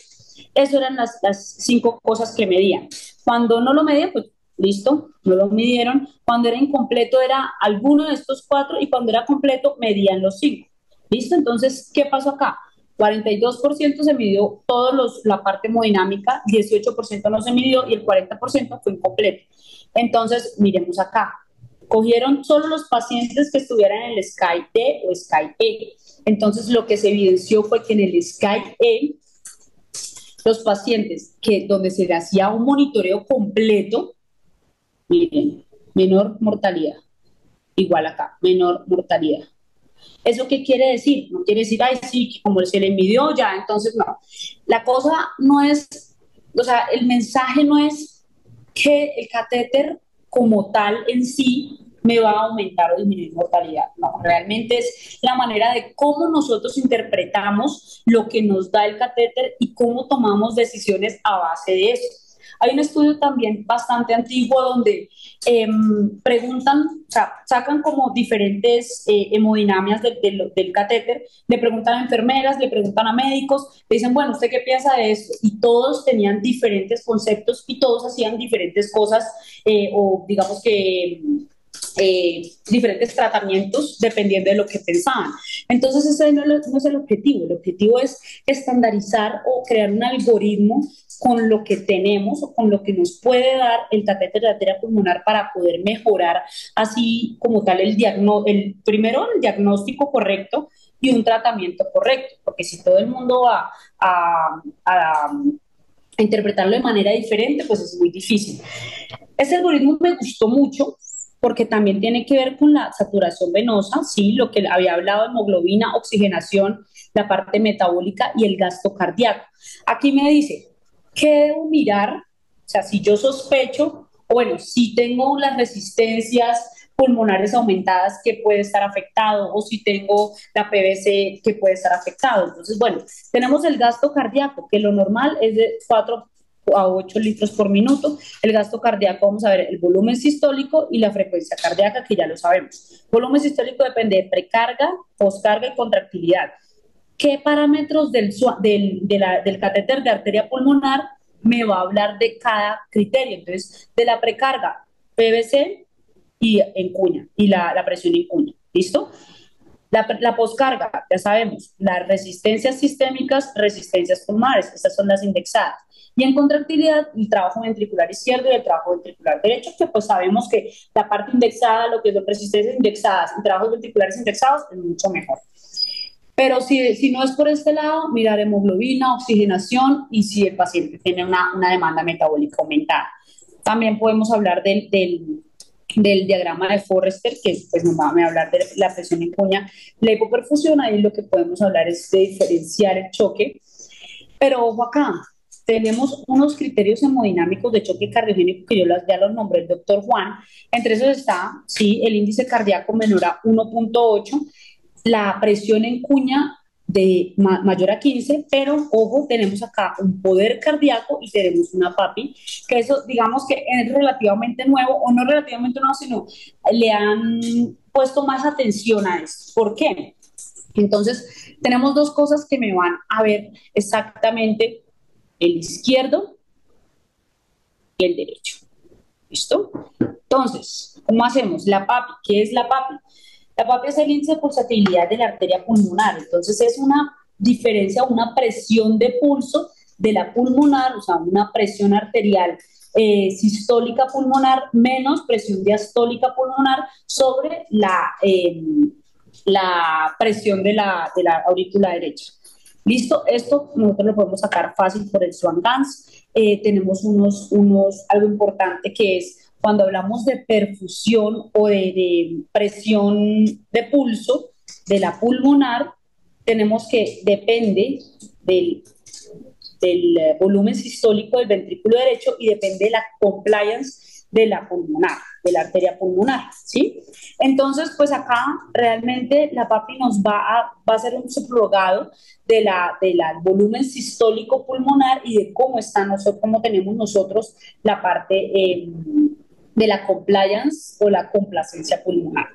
Esas eran las, las cinco cosas que medían. Cuando no lo medían, pues listo, no lo midieron. Cuando era incompleto era alguno de estos cuatro y cuando era completo medían los cinco. Listo, entonces, ¿qué pasó acá? 42% se midió toda la parte hemodinámica, 18% no se midió y el 40% fue incompleto. Entonces, miremos acá. Cogieron solo los pacientes que estuvieran en el SCAI D o SCAI E. Entonces, lo que se evidenció fue que en el SCAI E, los pacientes que donde se le hacía un monitoreo completo, miren, menor mortalidad. Igual acá, menor mortalidad. ¿Eso qué quiere decir? No quiere decir, ay, sí, como se le midió ya, entonces no. La cosa no es, o sea, el mensaje no es que el catéter como tal en sí me va a aumentar o disminuir mortalidad. No, realmente es la manera de cómo nosotros interpretamos lo que nos da el catéter y cómo tomamos decisiones a base de eso. Hay un estudio también bastante antiguo donde em, preguntan, o sea, sacan como diferentes eh, hemodinamias del catéter, le preguntan a enfermeras, le preguntan a médicos, le dicen, bueno, ¿usted qué piensa de esto? Y todos tenían diferentes conceptos y todos hacían diferentes cosas eh, o digamos que eh, diferentes tratamientos dependiendo de lo que pensaban. Entonces ese no, es el objetivo, el objetivo es estandarizar o crear un algoritmo con lo que tenemos o con lo que nos puede dar el catéter de arteria pulmonar para poder mejorar así como tal el diagnóstico, el, primero el diagnóstico correcto y un tratamiento correcto, porque si todo el mundo va a, a interpretarlo de manera diferente, pues es muy difícil. Ese algoritmo me gustó mucho porque también tiene que ver con la saturación venosa, sí, lo que había hablado, hemoglobina, oxigenación, la parte metabólica y el gasto cardíaco. Aquí me dice, ¿qué debo mirar? O sea, si yo sospecho, bueno, si tengo las resistencias pulmonares aumentadas que puede estar afectado o si tengo la PVC que puede estar afectado. Entonces, bueno, tenemos el gasto cardíaco, que lo normal es de 4 a 8 litros por minuto. El gasto cardíaco, vamos a ver el volumen sistólico y la frecuencia cardíaca, que ya lo sabemos. Volumen sistólico depende de precarga, poscarga y contractilidad. ¿Qué parámetros del, del, del catéter de arteria pulmonar me va a hablar de cada criterio? Entonces, de la precarga, PVC y en cuña, y la, la presión en cuña. ¿Listo? La, la, poscarga, ya sabemos, las resistencias sistémicas, resistencias pulmonares, estas son las indexadas. Y en contractilidad, el trabajo ventricular izquierdo y el trabajo ventricular derecho, que pues sabemos que la parte indexada, lo que las resistencias indexadas y trabajos ventriculares indexados, es mucho mejor. Pero si, si no es por este lado, mirar hemoglobina, oxigenación y si el paciente tiene una, una demanda metabólica aumentada. También podemos hablar del, del, del diagrama de Forrester, que pues nos va a hablar de la presión en cuña, la hipoperfusión, ahí lo que podemos hablar es de diferenciar el choque. Pero ojo acá, tenemos unos criterios hemodinámicos de choque cardiogénico que yo ya los nombré el doctor Juan. Entre esos está, sí, el índice cardíaco menor a 1.8, la presión en cuña de mayor a 15, pero ojo, tenemos acá un poder cardíaco y tenemos una PAPI, que eso digamos que es relativamente nuevo, o no relativamente nuevo, sino le han puesto más atención a esto. ¿Por qué? Entonces, tenemos dos cosas que me van a ver exactamente el izquierdo y el derecho. ¿Listo? Entonces, ¿cómo hacemos? La PAPI, ¿qué es la PAPI? La PAPI es el índice de pulsatilidad de la arteria pulmonar. Entonces, es una diferencia, una presión de pulso de la pulmonar, o sea, una presión arterial eh, sistólica pulmonar menos presión diastólica pulmonar sobre la, eh, la presión de la, de la aurícula derecha. Listo, esto nosotros lo podemos sacar fácil por el Swan Dance. Eh, tenemos unos, unos, algo importante que es cuando hablamos de perfusión o de, presión de pulso de la pulmonar, tenemos que depende del, del volumen sistólico del ventrículo derecho y depende de la compliance de la pulmonar, de la arteria pulmonar, ¿sí? Entonces, pues acá realmente la PAPI nos va a, va a ser un subrogado de la, del volumen sistólico pulmonar y de cómo está nosotros, cómo tenemos nosotros la parte eh, de la compliance o la complacencia pulmonar.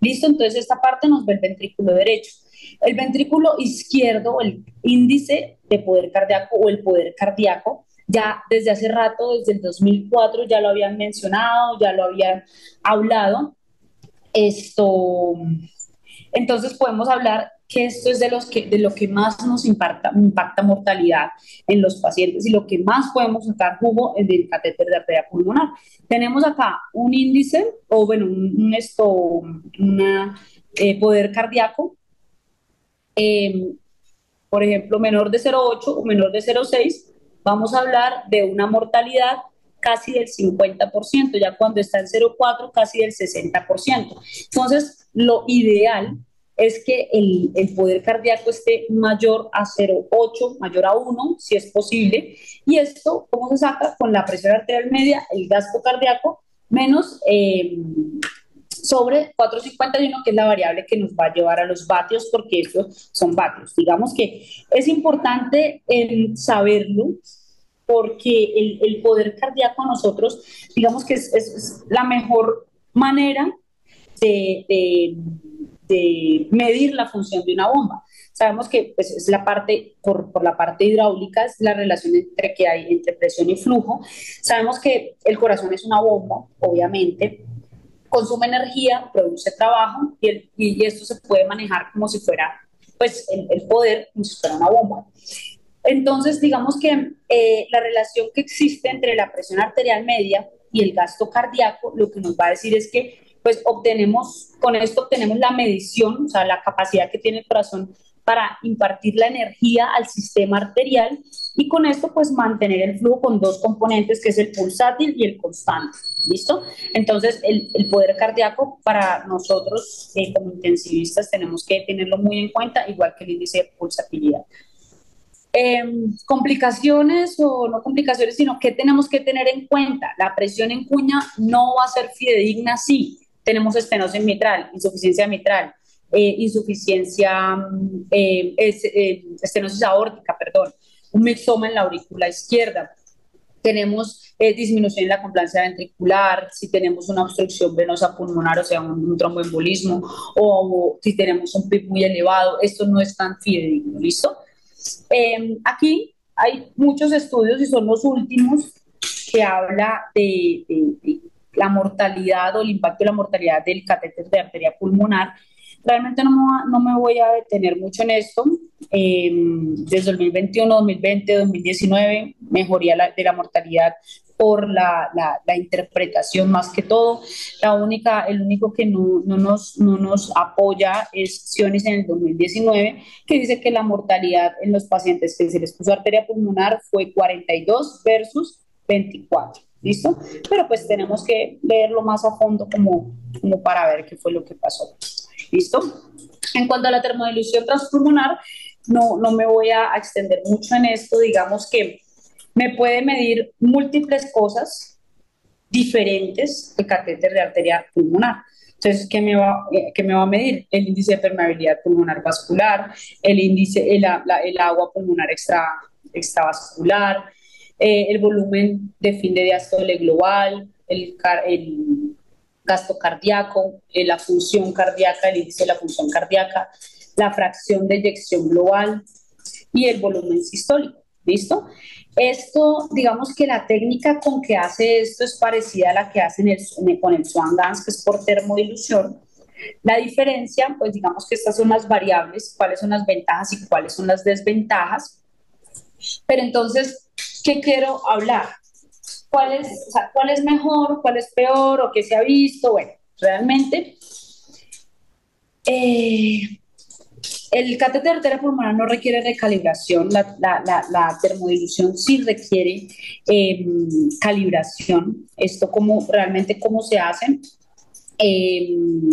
Listo, entonces esta parte nos ve el ventrículo derecho. El ventrículo izquierdo, el índice de poder cardíaco o el poder cardíaco, ya desde hace rato, desde el 2004, ya lo habían mencionado, ya lo habían hablado. Esto, entonces podemos hablar que esto es de, los que, de lo que más nos impacta, mortalidad en los pacientes y lo que más podemos sacar jugo es del catéter de arteria pulmonar. Tenemos acá un índice, o bueno, un, esto, un eh, poder cardíaco, em, por ejemplo, menor de 0,8 o menor de 0,6, vamos a hablar de una mortalidad casi del 50%, ya cuando está en 0,4 casi del 60%. Entonces, lo ideal es que el, el, poder cardíaco esté mayor a 0,8, mayor a 1, si es posible. Y esto, ¿cómo se saca? Con la presión arterial media, el gasto cardíaco, menos eh, sobre 451, que es la variable que nos va a llevar a los vatios, porque estos son vatios. Digamos que es importante saberlo, porque el, el poder cardíaco a nosotros, digamos que es, la mejor manera de de medir la función de una bomba. Sabemos que pues, es la parte, por, por, la parte hidráulica, es la relación entre que hay entre presión y flujo. Sabemos que el corazón es una bomba, obviamente, consume energía, produce trabajo y, y esto se puede manejar como si fuera pues el, el, poder, como si fuera una bomba. Entonces, digamos que eh, la relación que existe entre la presión arterial media y el gasto cardíaco, lo que nos va a decir es que pues obtenemos, con esto obtenemos la medición, o sea, la capacidad que tiene el corazón para impartir la energía al sistema arterial y con esto pues mantener el flujo con dos componentes que es el pulsátil y el constante. ¿Listo? Entonces el, el poder cardíaco para nosotros eh, como intensivistas tenemos que tenerlo muy en cuenta, igual que el índice de pulsatilidad. Eh, complicaciones o no complicaciones, sino que tenemos que tener en cuenta. La presión en cuña no va a ser fidedigna, sí, tenemos estenosis mitral, insuficiencia mitral, eh, insuficiencia, eh, eh, estenosis aórtica, perdón, un mixoma en la aurícula izquierda. Tenemos disminución en la complancia ventricular, si tenemos una obstrucción venosa pulmonar, o sea, un, tromboembolismo, o, si tenemos un PIB muy elevado, esto no es tan fidedigno, ¿listo? aquí hay muchos estudios y son los últimos que habla de la mortalidad o el impacto de la mortalidad del catéter de arteria pulmonar. Realmente no me, no me voy a detener mucho en esto. Eh, desde 2021, 2020, 2019, mejoría de la mortalidad por la, la, la, interpretación más que todo. La única, el único que no, no, nos, no nos apoya es Sionis en el 2019, que dice que la mortalidad en los pacientes que se les puso arteria pulmonar fue 42 versus 24. ¿Listo? Pero pues tenemos que leerlo más a fondo como, como para ver qué fue lo que pasó. ¿Listo? En cuanto a la termodilución transpulmonar, no, no me voy a extender mucho en esto. Digamos que me puede medir múltiples cosas diferentes el catéter de arteria pulmonar. Entonces, ¿qué me, va, eh, ¿qué me va a medir? El índice de permeabilidad pulmonar vascular, el índice, el, el agua pulmonar extra, extravascular, eh, el volumen de fin de diástole global, el, el gasto cardíaco, eh, la función cardíaca, el índice de la función cardíaca, la fracción de eyección global y el volumen sistólico. ¿Listo? Esto, digamos que la técnica con que hace esto es parecida a la que hacen el, con el Swan Gans, que es por termodilución. La diferencia, pues digamos que estas son las variables, cuáles son las ventajas y cuáles son las desventajas. Pero entonces, ¿qué quiero hablar? ¿Cuál es, ¿Cuál es mejor, cuál es peor o qué se ha visto? Bueno, realmente eh, el catéter arteria pulmonar no requiere recalibración, la, la, la, termodilución sí requiere em, calibración. Esto como realmente cómo se hace. Em,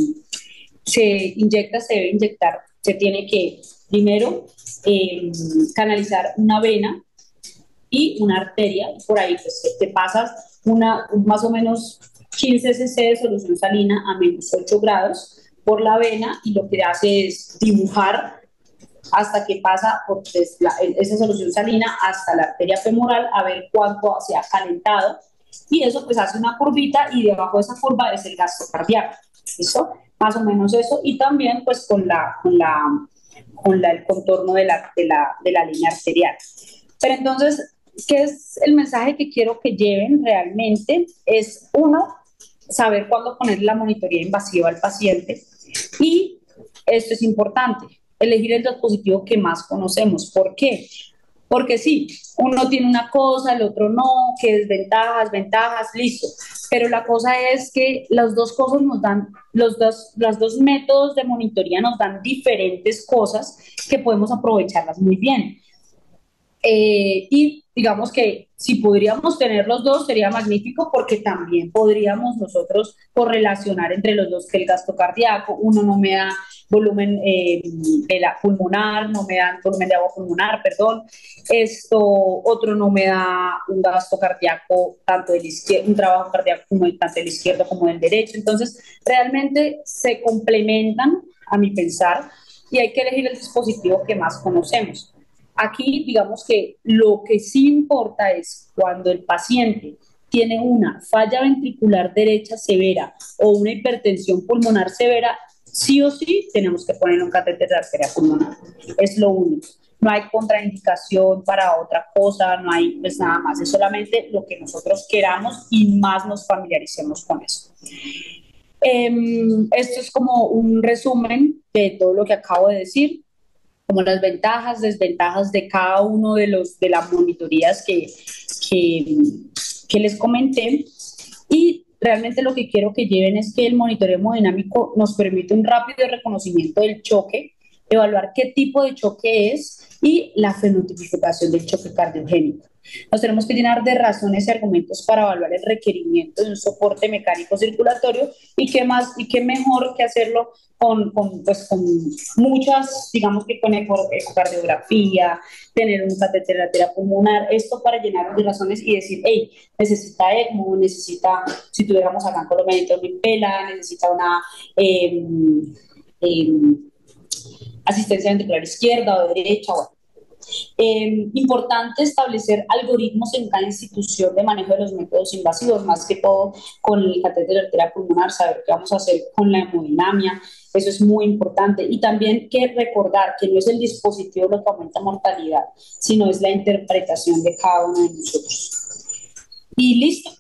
se inyecta, se debe inyectar, se tiene que primero em, canalizar una vena y una arteria, por ahí pues te pasas una, más o menos 15 cc de solución salina a menos 8 grados por la vena y lo que hace es dibujar hasta que pasa por pues, esa solución salina hasta la arteria femoral a ver cuánto se ha calentado y eso pues hace una curvita y debajo de esa curva es el gasto cardíaco, ¿listo? Más o menos eso y también pues con la, con la, con la, el contorno de la, de la, de la línea arterial. Pero entonces, ¿qué es el mensaje que quiero que lleven realmente? Es uno, saber cuándo poner la monitoría invasiva al paciente y esto es importante, elegir el dispositivo que más conocemos. ¿Por qué? Porque sí, uno tiene una cosa, el otro no, que desventajas, ventajas, listo. Pero la cosa es que las dos cosas nos dan, los dos, los dos métodos de monitoría nos dan diferentes cosas que podemos aprovecharlas muy bien. Eh, y digamos que si podríamos tener los dos sería magnífico porque también podríamos nosotros correlacionar entre los dos que el gasto cardíaco, uno no me da volumen eh, de la pulmonar, no me da volumen de agua pulmonar, perdón, esto otro no me da un gasto cardíaco tanto del izquierdo, un trabajo cardíaco como tanto del izquierdo como del derecho, entonces realmente se complementan a mi pensar y hay que elegir el dispositivo que más conocemos. Aquí, digamos que lo que sí importa es cuando el paciente tiene una falla ventricular derecha severa o una hipertensión pulmonar severa, sí o sí tenemos que poner un catéter de arteria pulmonar. Es lo único. No hay contraindicación para otra cosa, no hay pues nada más. Es solamente lo que nosotros queramos y más nos familiaricemos con eso. Em, esto es como un resumen de todo lo que acabo de decir como las ventajas, desventajas de cada uno de, los, de las monitorías que, que, les comenté. Y realmente lo que quiero que lleven es que el monitoreo hemodinámico nos permite un rápido reconocimiento del choque, evaluar qué tipo de choque es y la fenotipificación del choque cardiogénico. Nos tenemos que llenar de razones y argumentos para evaluar el requerimiento de un soporte mecánico circulatorio y qué más y qué mejor que hacerlo con, con, pues, con muchas, digamos que con ecocardiografía, tener un catéter lateral pulmonar, esto para llenar de razones y decir, hey, necesita ECMO, necesita, si tuviéramos acá en Colombia, pela, necesita una eh, eh, asistencia ventricular izquierda o derecha, bueno, eh, importante establecer algoritmos en cada institución de manejo de los métodos invasivos, más que todo con el catéter arterial pulmonar, saber qué vamos a hacer con la hemodinamia, eso es muy importante. Y también que recordar que no es el dispositivo lo que aumenta mortalidad, sino es la interpretación de cada uno de nosotros. Y listo.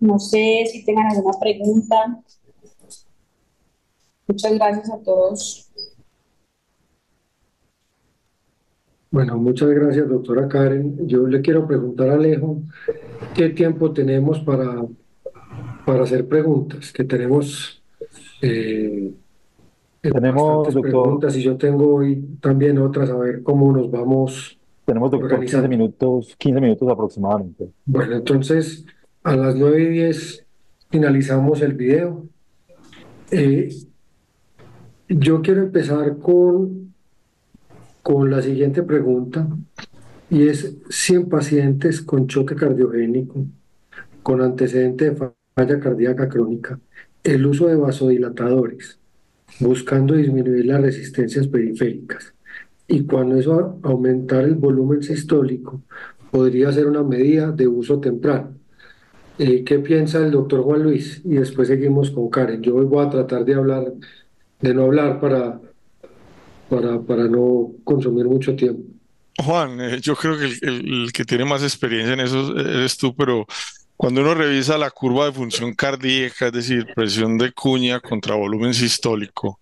No sé si tengan alguna pregunta. Muchas gracias a todos. Bueno, muchas gracias, doctora Karen. Yo le quiero preguntar a Alejo, ¿qué tiempo tenemos para, para hacer preguntas? Que tenemos, eh, tenemos doctor, preguntas y yo tengo hoy también otras, a ver cómo nos vamos Tenemos, doctor, 15 minutos, 15 minutos aproximadamente. Bueno, entonces a las 9 y 10 finalizamos el video. Eh, yo quiero empezar con con la siguiente pregunta y es si en pacientes con choque cardiogénico, con antecedente de falla cardíaca crónica, el uso de vasodilatadores, buscando disminuir las resistencias periféricas, y cuando eso aumentar el volumen sistólico, podría ser una medida de uso temprano. Eh, ¿Qué piensa el doctor Juan Luis? Y después seguimos con Karen. Yo hoy voy a tratar de hablar, de no hablar para para, para no consumir mucho tiempo. Juan, eh, yo creo que el, que tiene más experiencia en eso eres tú, pero cuando uno revisa la curva de función cardíaca, es decir, presión de cuña contra volumen sistólico,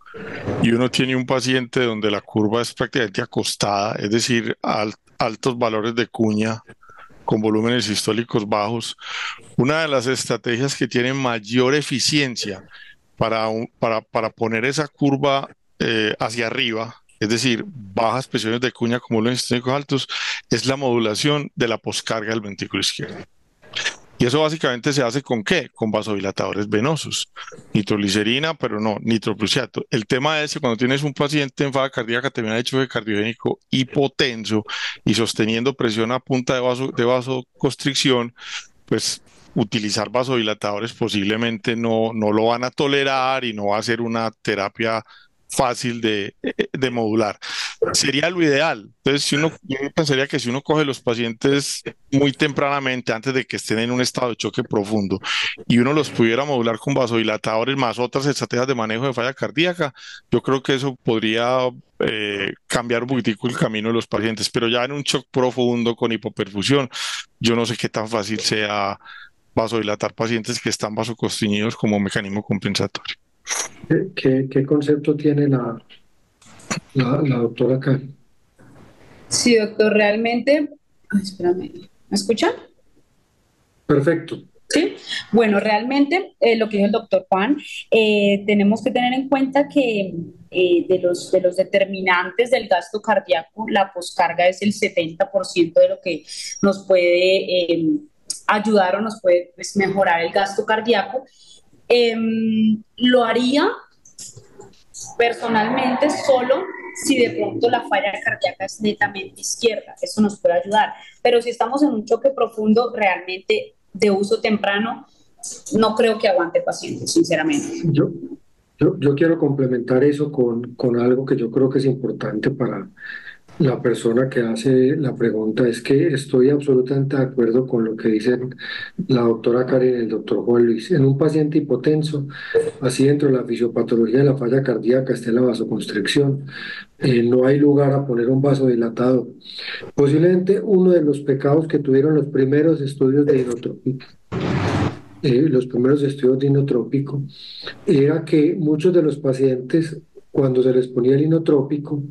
y uno tiene un paciente donde la curva es prácticamente acostada, es decir, altos valores de cuña con volúmenes sistólicos bajos, una de las estrategias que tiene mayor eficiencia para, para, para poner esa curva eh, hacia arriba, es decir, bajas presiones de cuña los sistémicos altos, es la modulación de la poscarga del ventrículo izquierdo. Y eso básicamente se hace con qué? Con vasodilatadores venosos. Nitroglicerina, pero no, nitroprusiato. El tema es que cuando tienes un paciente en fase cardíaca termina de cardiogénico hipotenso y sosteniendo presión a punta de, vaso, de vasoconstricción, pues utilizar vasodilatadores posiblemente no, no lo van a tolerar y no va a ser una terapia fácil de, de, modular. Sería lo ideal. Entonces, si uno, yo pensaría que si uno coge los pacientes muy tempranamente, antes de que estén en un estado de choque profundo, y uno los pudiera modular con vasodilatadores más otras estrategias de manejo de falla cardíaca, yo creo que eso podría eh, cambiar un poquitico el camino de los pacientes. Pero ya en un shock profundo con hipoperfusión, yo no sé qué tan fácil sea vasodilatar pacientes que están vasoconstriñidos como mecanismo compensatorio. ¿Qué, qué concepto tiene la, la, la doctora Karen. Sí, doctor, realmente, ay, espérame, ¿me escuchan? Perfecto. Sí, bueno, realmente eh, lo que dijo el doctor Juan, eh, tenemos que tener en cuenta que eh, de, los, de los determinantes del gasto cardíaco, la poscarga es el 70% de lo que nos puede ayudar o nos puede pues, mejorar el gasto cardíaco. Em, lo haría personalmente solo si de pronto la falla cardíaca es netamente izquierda, eso nos puede ayudar. Pero si estamos en un choque profundo, realmente de uso temprano, no creo que aguante paciente, sinceramente. Yo, yo, quiero complementar eso con, con algo que yo creo que es importante para la persona que hace la pregunta es que estoy absolutamente de acuerdo con lo que dicen la doctora Karen y el doctor Juan Luis. En un paciente hipotenso, así dentro de la fisiopatología de la falla cardíaca está la vasoconstricción, eh, no hay lugar a poner un vaso dilatado. Posiblemente uno de los pecados que tuvieron los primeros estudios de inotrópico, eh, los primeros estudios de inotrópico, era que muchos de los pacientes, cuando se les ponía el inotrópico,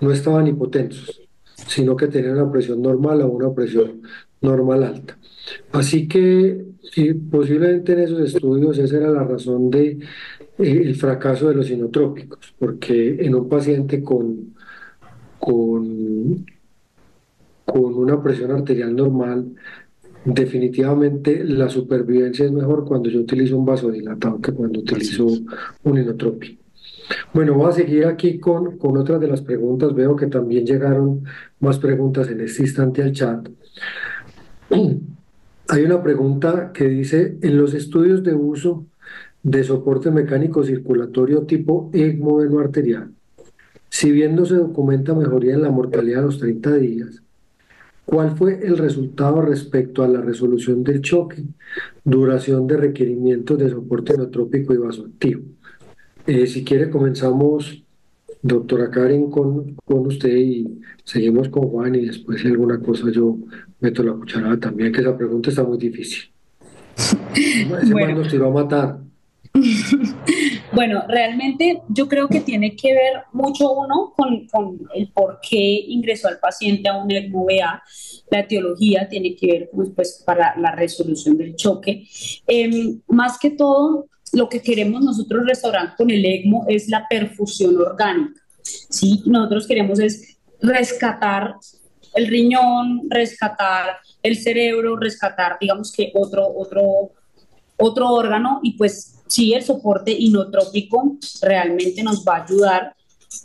no estaban hipotensos, sino que tenían una presión normal o una presión normal alta. Así que posiblemente en esos estudios esa era la razón de eh, fracaso de los inotrópicos, porque en un paciente con, con, con una presión arterial normal, definitivamente la supervivencia es mejor cuando yo utilizo un vasodilatado que cuando utilizo un inotrópico. Bueno, voy a seguir aquí con, con otras de las preguntas. Veo que también llegaron más preguntas en este instante al chat. Hay una pregunta que dice, en los estudios de uso de soporte mecánico circulatorio tipo ECMO veno arterial, si bien no se documenta mejoría en la mortalidad a los 30 días, ¿cuál fue el resultado respecto a la resolución del choque, duración de requerimientos de soporte enotrópico y vasoactivo? Eh, si quiere, comenzamos, doctora Karen, con, con usted y seguimos con Juan y después si alguna cosa yo meto la cucharada también, que esa pregunta está muy difícil. Ese bueno. nos tiró a matar. bueno, realmente yo creo que tiene que ver mucho uno con, el por qué ingresó al paciente a un ECMO-VA. La etiología tiene que ver pues, pues para la resolución del choque. Eh, más que todo, lo que queremos nosotros restaurar con el ECMO es la perfusión orgánica. ¿sí? Nosotros queremos es rescatar el riñón, rescatar el cerebro, rescatar, digamos que otro, otro, otro órgano y pues sí, el soporte inotrópico realmente nos va a ayudar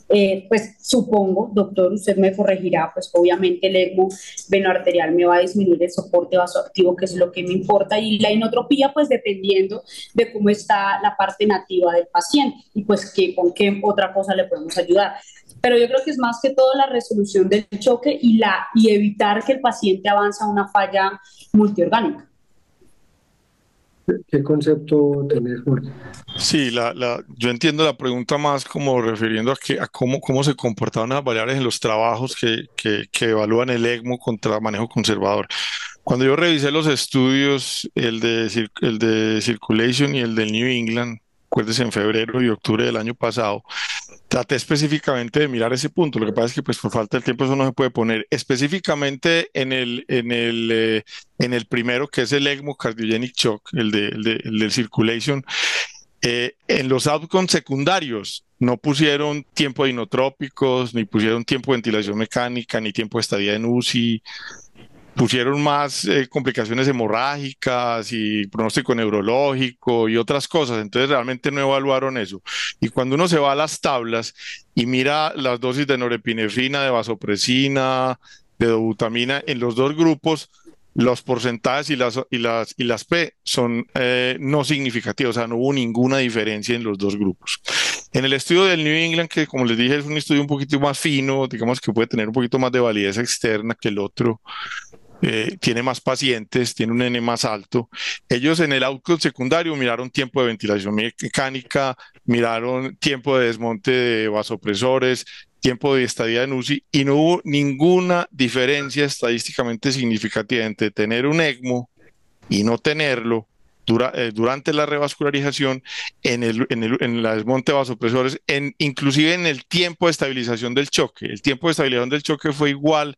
eh, pues supongo, doctor, usted me corregirá, pues obviamente el ECMO venoarterial me va a disminuir el soporte vasoactivo, que es lo que me importa, y la inotropía, pues dependiendo de cómo está la parte nativa del paciente y pues que, con qué otra cosa le podemos ayudar. Pero yo creo que es más que todo la resolución del choque y, la, y evitar que el paciente avance a una falla multiorgánica. ¿Qué concepto tenés, Jorge? Sí, la, la, yo entiendo la pregunta más como refiriendo a, que, a cómo, cómo se comportaban las variables en los trabajos que, que, que evalúan el ECMO contra manejo conservador. Cuando yo revisé los estudios, el de, el de Circulation y el del New England, acuérdense, en febrero y octubre del año pasado, traté específicamente de mirar ese punto. Lo que pasa es que pues por falta de tiempo eso no se puede poner. Específicamente en el, en el, eh, en el primero, que es el ECMO Cardiogenic Shock, el, de, el, de, el del Circulation, eh, en los outcomes secundarios no pusieron tiempo de inotrópicos, ni pusieron tiempo de ventilación mecánica, ni tiempo de estadía en UCI, pusieron más eh, complicaciones hemorrágicas y pronóstico neurológico y otras cosas, entonces realmente no evaluaron eso. Y cuando uno se va a las tablas y mira las dosis de norepinefrina, de vasopresina, de dobutamina en los dos grupos, los porcentajes y las, y las, y las P son eh, no significativos, o sea, no hubo ninguna diferencia en los dos grupos. En el estudio del New England, que como les dije es un estudio un poquito más fino, digamos que puede tener un poquito más de validez externa que el otro, eh, tiene más pacientes, tiene un N más alto. Ellos en el outcome secundario miraron tiempo de ventilación mecánica, miraron tiempo de desmonte de vasopresores, tiempo de estadía en UCI y no hubo ninguna diferencia estadísticamente significativa entre tener un ECMO y no tenerlo eh, durante la revascularización, en, el, en, el, en la desmonte de vasopresores, en, inclusive en el tiempo de estabilización del choque. El tiempo de estabilización del choque fue igual,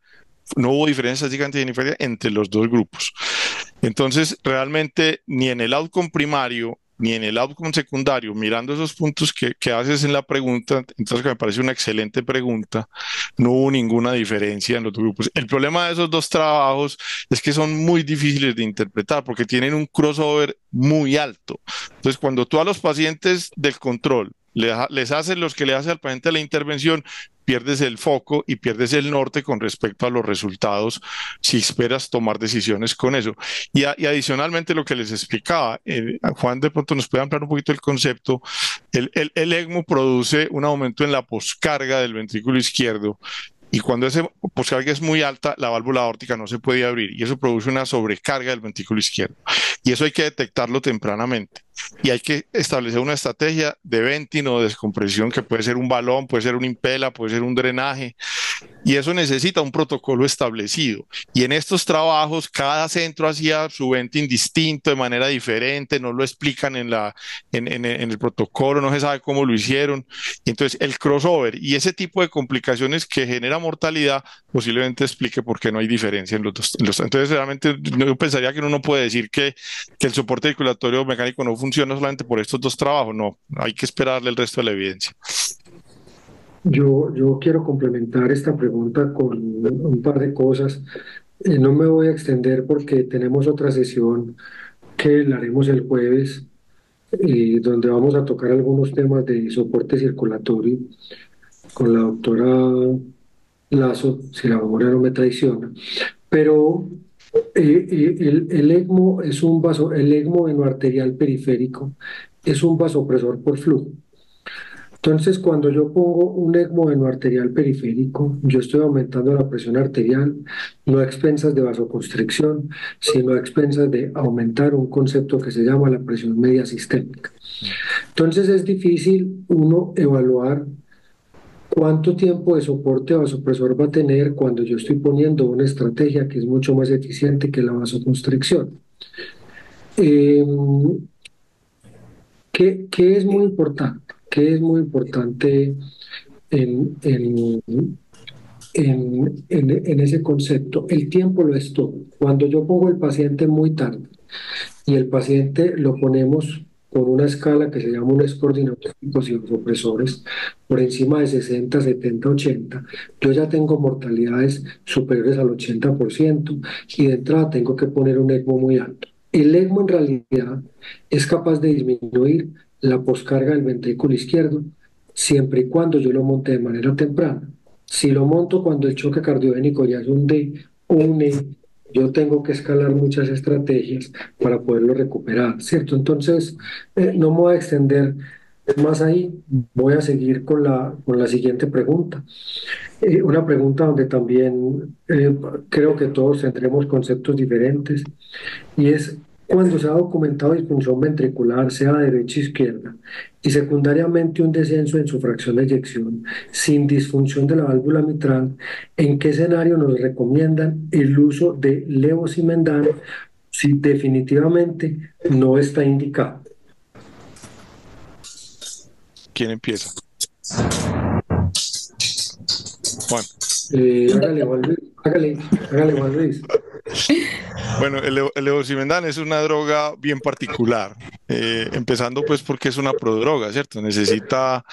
no hubo diferencia significativa entre los dos grupos. Entonces, realmente ni en el outcome primario ni en el outcome secundario, mirando esos puntos que, que, haces en la pregunta, entonces me parece una excelente pregunta, no hubo ninguna diferencia en los dos grupos. El problema de esos dos trabajos es que son muy difíciles de interpretar porque tienen un crossover muy alto. Entonces, cuando tú a los pacientes del control les haces los que le hace al paciente la intervención, pierdes el foco y pierdes el norte con respecto a los resultados si esperas tomar decisiones con eso. Y, adicionalmente lo que les explicaba, eh, Juan de pronto nos puede ampliar un poquito el concepto, el, el, el ECMO produce un aumento en la poscarga del ventrículo izquierdo y cuando esa poscarga es muy alta, la válvula aórtica no se puede abrir y eso produce una sobrecarga del ventrículo izquierdo. Y eso hay que detectarlo tempranamente y hay que establecer una estrategia de venting o descompresión que puede ser un balón, puede ser un impela, puede ser un drenaje y eso necesita un protocolo establecido. Y en estos trabajos cada centro hacía su venting distinto, de manera diferente, no lo explican en, la, en, en, en el protocolo, no se sabe cómo lo hicieron. Entonces el crossover y ese tipo de complicaciones que genera mortalidad posiblemente explique por qué no hay diferencia en los dos. entonces realmente yo pensaría que uno no puede decir que, que el soporte circulatorio mecánico no funciona funciona solamente por estos dos trabajos, no, hay que esperarle el resto de la evidencia. Yo, yo quiero complementar esta pregunta con un par de cosas. Eh, no me voy a extender porque tenemos otra sesión que la haremos el jueves, eh, donde vamos a tocar algunos temas de soporte circulatorio con la doctora Lazo, si la memoria no me traiciona. Pero eh, eh, el, el, ECMO es un vaso, el ECMO arterial periférico es un vasopresor por flujo. Entonces, cuando yo pongo un ECMO arterial periférico, yo estoy aumentando la presión arterial, no a expensas de vasoconstricción, sino a expensas de aumentar un concepto que se llama la presión media sistémica. Entonces, es difícil uno evaluar ¿Cuánto tiempo de soporte vasopresor va a tener cuando yo estoy poniendo una estrategia que es mucho más eficiente que la vasoconstricción? Em, ¿qué, ¿qué, es muy importante? ¿Qué es muy importante en, en, en, en ese concepto? El tiempo lo es todo. Cuando yo pongo el paciente muy tarde y el paciente lo ponemos con una escala que se llama un score de y opresores por encima de 60, 70, 80, yo ya tengo mortalidades superiores al 80% y de entrada tengo que poner un ECMO muy alto. El ECMO en realidad es capaz de disminuir la poscarga del ventrículo izquierdo siempre y cuando yo lo monte de manera temprana. Si lo monto cuando el choque cardiogénico ya es un D un E, yo tengo que escalar muchas estrategias para poderlo recuperar, ¿cierto? Entonces, eh, no me voy a extender más ahí, voy a seguir con la, con la siguiente pregunta. Eh, una pregunta donde también eh, creo que todos tendremos conceptos diferentes y es cuando se ha documentado disfunción ventricular, sea derecha o izquierda, y secundariamente un descenso en su fracción de eyección sin disfunción de la válvula mitral, ¿en qué escenario nos recomiendan el uso de levosimendan si definitivamente no está indicado? ¿Quién empieza? Juan. Hágale. Hágale, hágale. Bueno, el, el es una droga bien particular, eh, empezando pues porque es una prodroga, ¿cierto? Necesita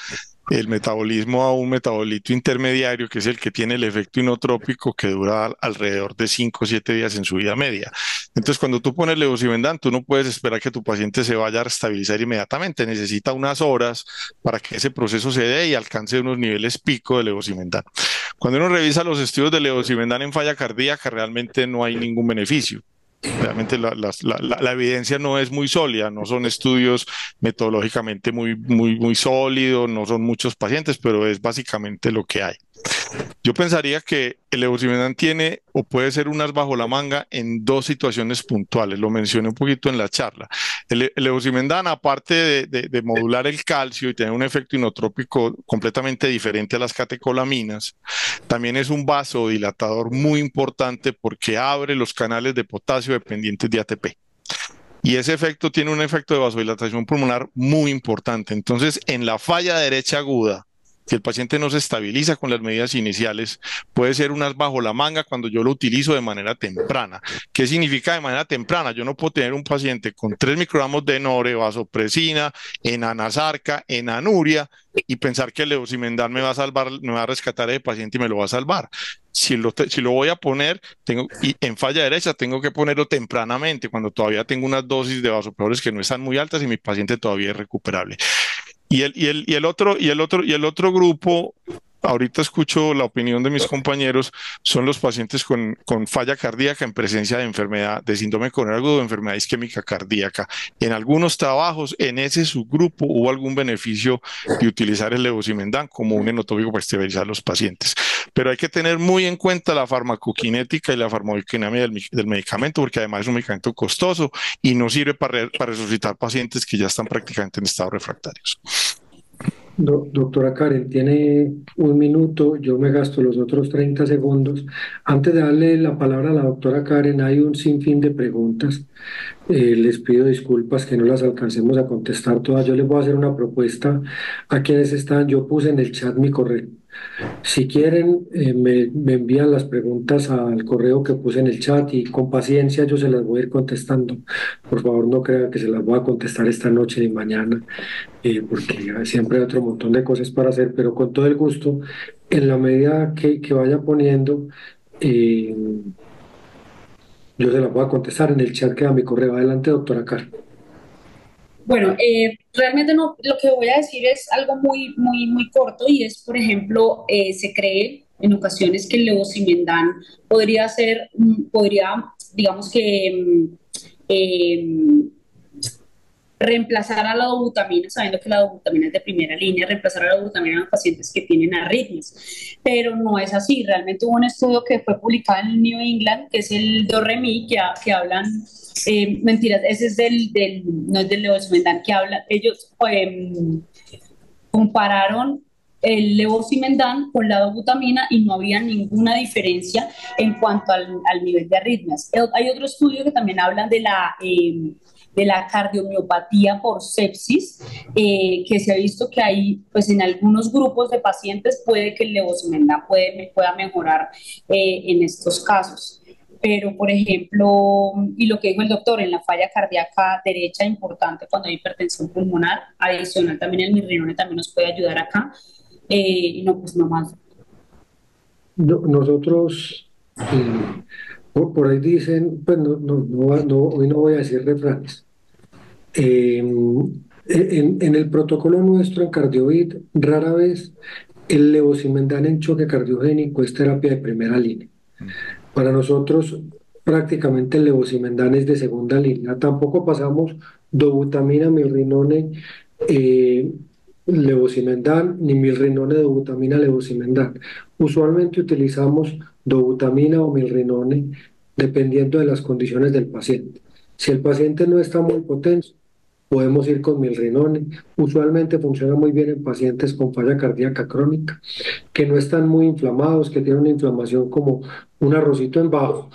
el metabolismo a un metabolito intermediario, que es el que tiene el efecto inotrópico que dura alrededor de 5 o 7 días en su vida media. Entonces, cuando tú pones levosimendan, tú no puedes esperar que tu paciente se vaya a estabilizar inmediatamente, necesita unas horas para que ese proceso se dé y alcance unos niveles pico de levosimendan. Cuando uno revisa los estudios de levosimendan en falla cardíaca, realmente no hay ningún beneficio. Realmente la, la, la, evidencia no es muy sólida, no son estudios metodológicamente muy, muy sólidos, no son muchos pacientes, pero es básicamente lo que hay. Yo pensaría que el levosimendan tiene o puede ser unas bajo la manga en dos situaciones puntuales. Lo mencioné un poquito en la charla. El, el aparte de, modular el calcio y tener un efecto inotrópico completamente diferente a las catecolaminas, también es un vasodilatador muy importante porque abre los canales de potasio dependientes de ATP. y ese efecto tiene un efecto de vasodilatación pulmonar muy importante. Entonces, en la falla derecha aguda, si el paciente no se estabiliza con las medidas iniciales, puede ser unas bajo la manga cuando yo lo utilizo de manera temprana. ¿Qué significa de manera temprana? Yo no puedo tener un paciente con 3 microgramos de nore, vasopresina, enanasarca, enanuria y pensar que el leucimendal me va a salvar, me va a rescatar el paciente y me lo va a salvar. Si lo, voy a poner tengo, y en falla derecha, tengo que ponerlo tempranamente, cuando todavía tengo unas dosis de vasopresores que no están muy altas y mi paciente todavía es recuperable. Y el, y el, y el otro, y el otro, y el otro grupo, ahorita escucho la opinión de mis compañeros, son los pacientes con, falla cardíaca en presencia de enfermedad, de síndrome coronario agudo, de enfermedad isquémica cardíaca. En algunos trabajos, en ese subgrupo, hubo algún beneficio de utilizar el levosimendan como un enotópico para estabilizar a los pacientes. Pero hay que tener muy en cuenta la farmacokinética y la farmacodinámica del, del, medicamento, porque además es un medicamento costoso y no sirve para, para resucitar pacientes que ya están prácticamente en estado refractarios. Do, doctora Karen, tiene un minuto, yo me gasto los otros 30 segundos. Antes de darle la palabra a la doctora Karen, hay un sinfín de preguntas. Eh, les pido disculpas que no las alcancemos a contestar todas. Yo les voy a hacer una propuesta a quienes están. Yo puse en el chat mi correo. Si quieren, eh, me, envían las preguntas al correo que puse en el chat y con paciencia yo se las voy a ir contestando. Por favor, no crean que se las voy a contestar esta noche ni mañana, eh, porque siempre hay otro montón de cosas para hacer, pero con todo el gusto, en la medida que, vaya poniendo, eh, yo se las voy a contestar en el chat que da mi correo. Adelante, doctora Carmen. Bueno, eh, realmente no, lo que voy a decir es algo muy, muy, muy corto y es, por ejemplo, eh, se cree en ocasiones que el levosimendan podría ser, podría, digamos que, eh, reemplazar a la dobutamina, sabiendo que la dobutamina es de primera línea, reemplazar a la dobutamina en los pacientes que tienen arritmias. Pero no es así. Realmente hubo un estudio que fue publicado en New England, que es el DOREMI, que, que hablan eh, mentiras, ese es del, del no es del levosimendan que habla, ellos eh, compararon el levosimendan con la dobutamina y no había ninguna diferencia en cuanto al, al nivel de arritmias. Hay otro estudio que también habla de la, eh, de la cardiomiopatía por sepsis, eh, que se ha visto que hay, pues en algunos grupos de pacientes puede que el levosimendan puede, pueda mejorar eh, en estos casos pero por ejemplo, y lo que dijo el doctor, en la falla cardíaca derecha importante cuando hay hipertensión pulmonar, adicional también el mirrinone también nos puede ayudar acá, eh, y no, pues no más. No, nosotros, por, ahí dicen, pues no, no, no, hoy no voy a decir refranes. Eh, en, en, el protocolo nuestro en Cardiovid, rara vez el levosimendan en choque cardiogénico es terapia de primera línea. Para nosotros prácticamente el levosimendan es de segunda línea. Tampoco pasamos dobutamina, milrinone, eh, levosimendan, ni milrinone, dobutamina, levosimendan. Usualmente utilizamos dobutamina o milrinone dependiendo de las condiciones del paciente. Si el paciente no está muy potente, podemos ir con milrinone. Usualmente funciona muy bien en pacientes con falla cardíaca crónica, que no están muy inflamados, que tienen una inflamación como un arrocito en bajo.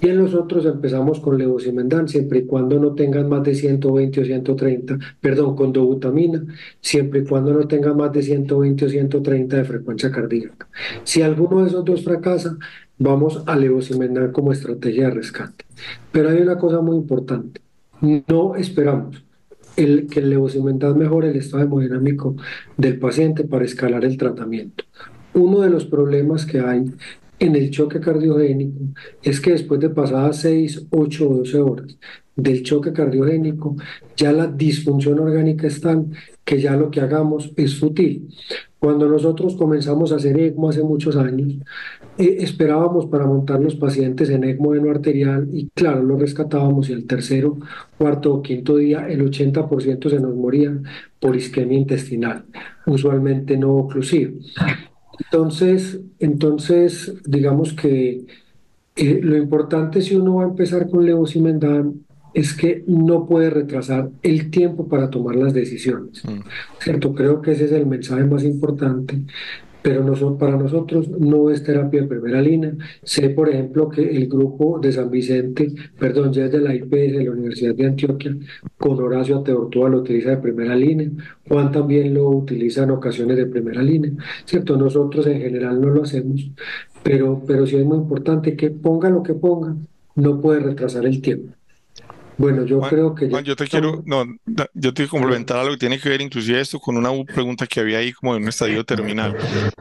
Y en los otros empezamos con levosimendan, siempre y cuando no tengan más de 120 o 130, perdón, con dobutamina, siempre y cuando no tengan más de 120 o 130 de frecuencia cardíaca. Si alguno de esos dos fracasa, vamos a levosimendan como estrategia de rescate. Pero hay una cosa muy importante, no esperamos el, que el levosimendan mejore el estado hemodinámico del paciente para escalar el tratamiento. Uno de los problemas que hay en el choque cardiogénico es que después de pasadas 6, 8 o 12 horas del choque cardiogénico, ya la disfunción orgánica es tal que ya lo que hagamos es fútil. Cuando nosotros comenzamos a hacer ECMO hace muchos años, eh, esperábamos para montar los pacientes en ECMO no arterial y claro, lo rescatábamos y al tercero, cuarto o quinto día el 80% se nos moría por isquemia intestinal, usualmente no oclusiva. Entonces, entonces digamos que eh, lo importante si uno va a empezar con levosimendan es que no puede retrasar el tiempo para tomar las decisiones. Mm. ¿Cierto? Creo que ese es el mensaje más importante. pero no para nosotros no es terapia de primera línea. Sé, por ejemplo, que el grupo de San Vicente, perdón, ya es de la IPS de la Universidad de Antioquia, con Horacio Ateortúa lo utiliza de primera línea. Juan también lo utiliza en ocasiones de primera línea, ¿cierto? Nosotros en general no lo hacemos, pero, pero sí es muy importante que ponga lo que ponga, no puede retrasar el tiempo. Bueno, yo creo que Juan, yo te quiero, no, yo te quiero complementar algo que tiene que ver inclusive esto con una pregunta que había ahí como en un estadio terminal.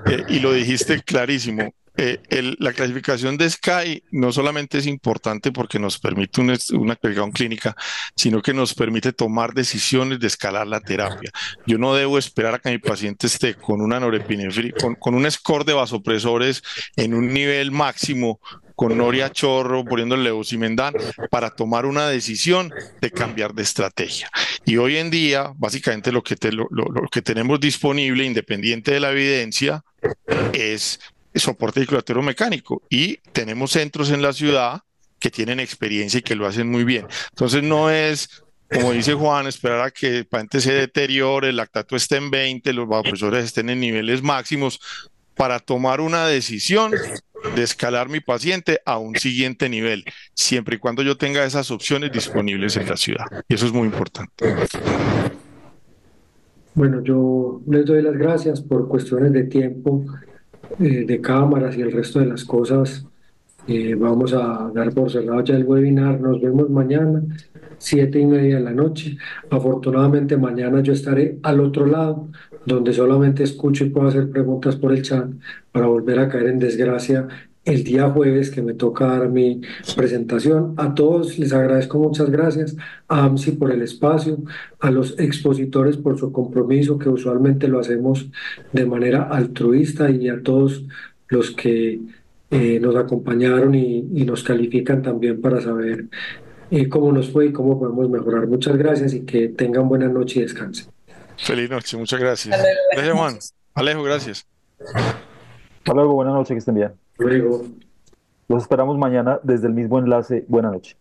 Eh, y lo dijiste clarísimo. Eh, la clasificación de SKY no solamente es importante porque nos permite una, una clasificación clínica, sino que nos permite tomar decisiones de escalar la terapia. Yo no debo esperar a que mi paciente esté con una norepinefrina, con, con un score de vasopresores en un nivel máximo con Noria Chorro, poniéndole leucimendán, para tomar una decisión de cambiar de estrategia. Y hoy en día, básicamente lo que, lo, que tenemos disponible, independiente de la evidencia, es soporte circulatorio mecánico. Y tenemos centros en la ciudad que tienen experiencia y que lo hacen muy bien. Entonces no es como dice Juan, esperar a que el paciente se deteriore, el lactato esté en 20, los vasopresores estén en niveles máximos para tomar una decisión de escalar mi paciente a un siguiente nivel, siempre y cuando yo tenga esas opciones disponibles en la ciudad. Y eso es muy importante. Bueno, yo les doy las gracias por cuestiones de tiempo, eh, de cámaras y el resto de las cosas. Eh, vamos a dar por cerrado ya el webinar. Nos vemos mañana, siete y media de la noche. Afortunadamente mañana yo estaré al otro lado, donde solamente escucho y puedo hacer preguntas por el chat para volver a caer en desgracia el día jueves que me toca dar mi presentación. A todos les agradezco muchas gracias, a AMSI por el espacio, a los expositores por su compromiso, que usualmente lo hacemos de manera altruista, y a todos los que eh, nos acompañaron y, nos califican también para saber eh, cómo nos fue y cómo podemos mejorar. Muchas gracias y que tengan buena noche y descansen. Feliz noche, muchas gracias. Gracias, Juan. Alejo, gracias. Hasta luego, buenas noches, que estén bien. Luego. Los esperamos mañana desde el mismo enlace. Buenas noches.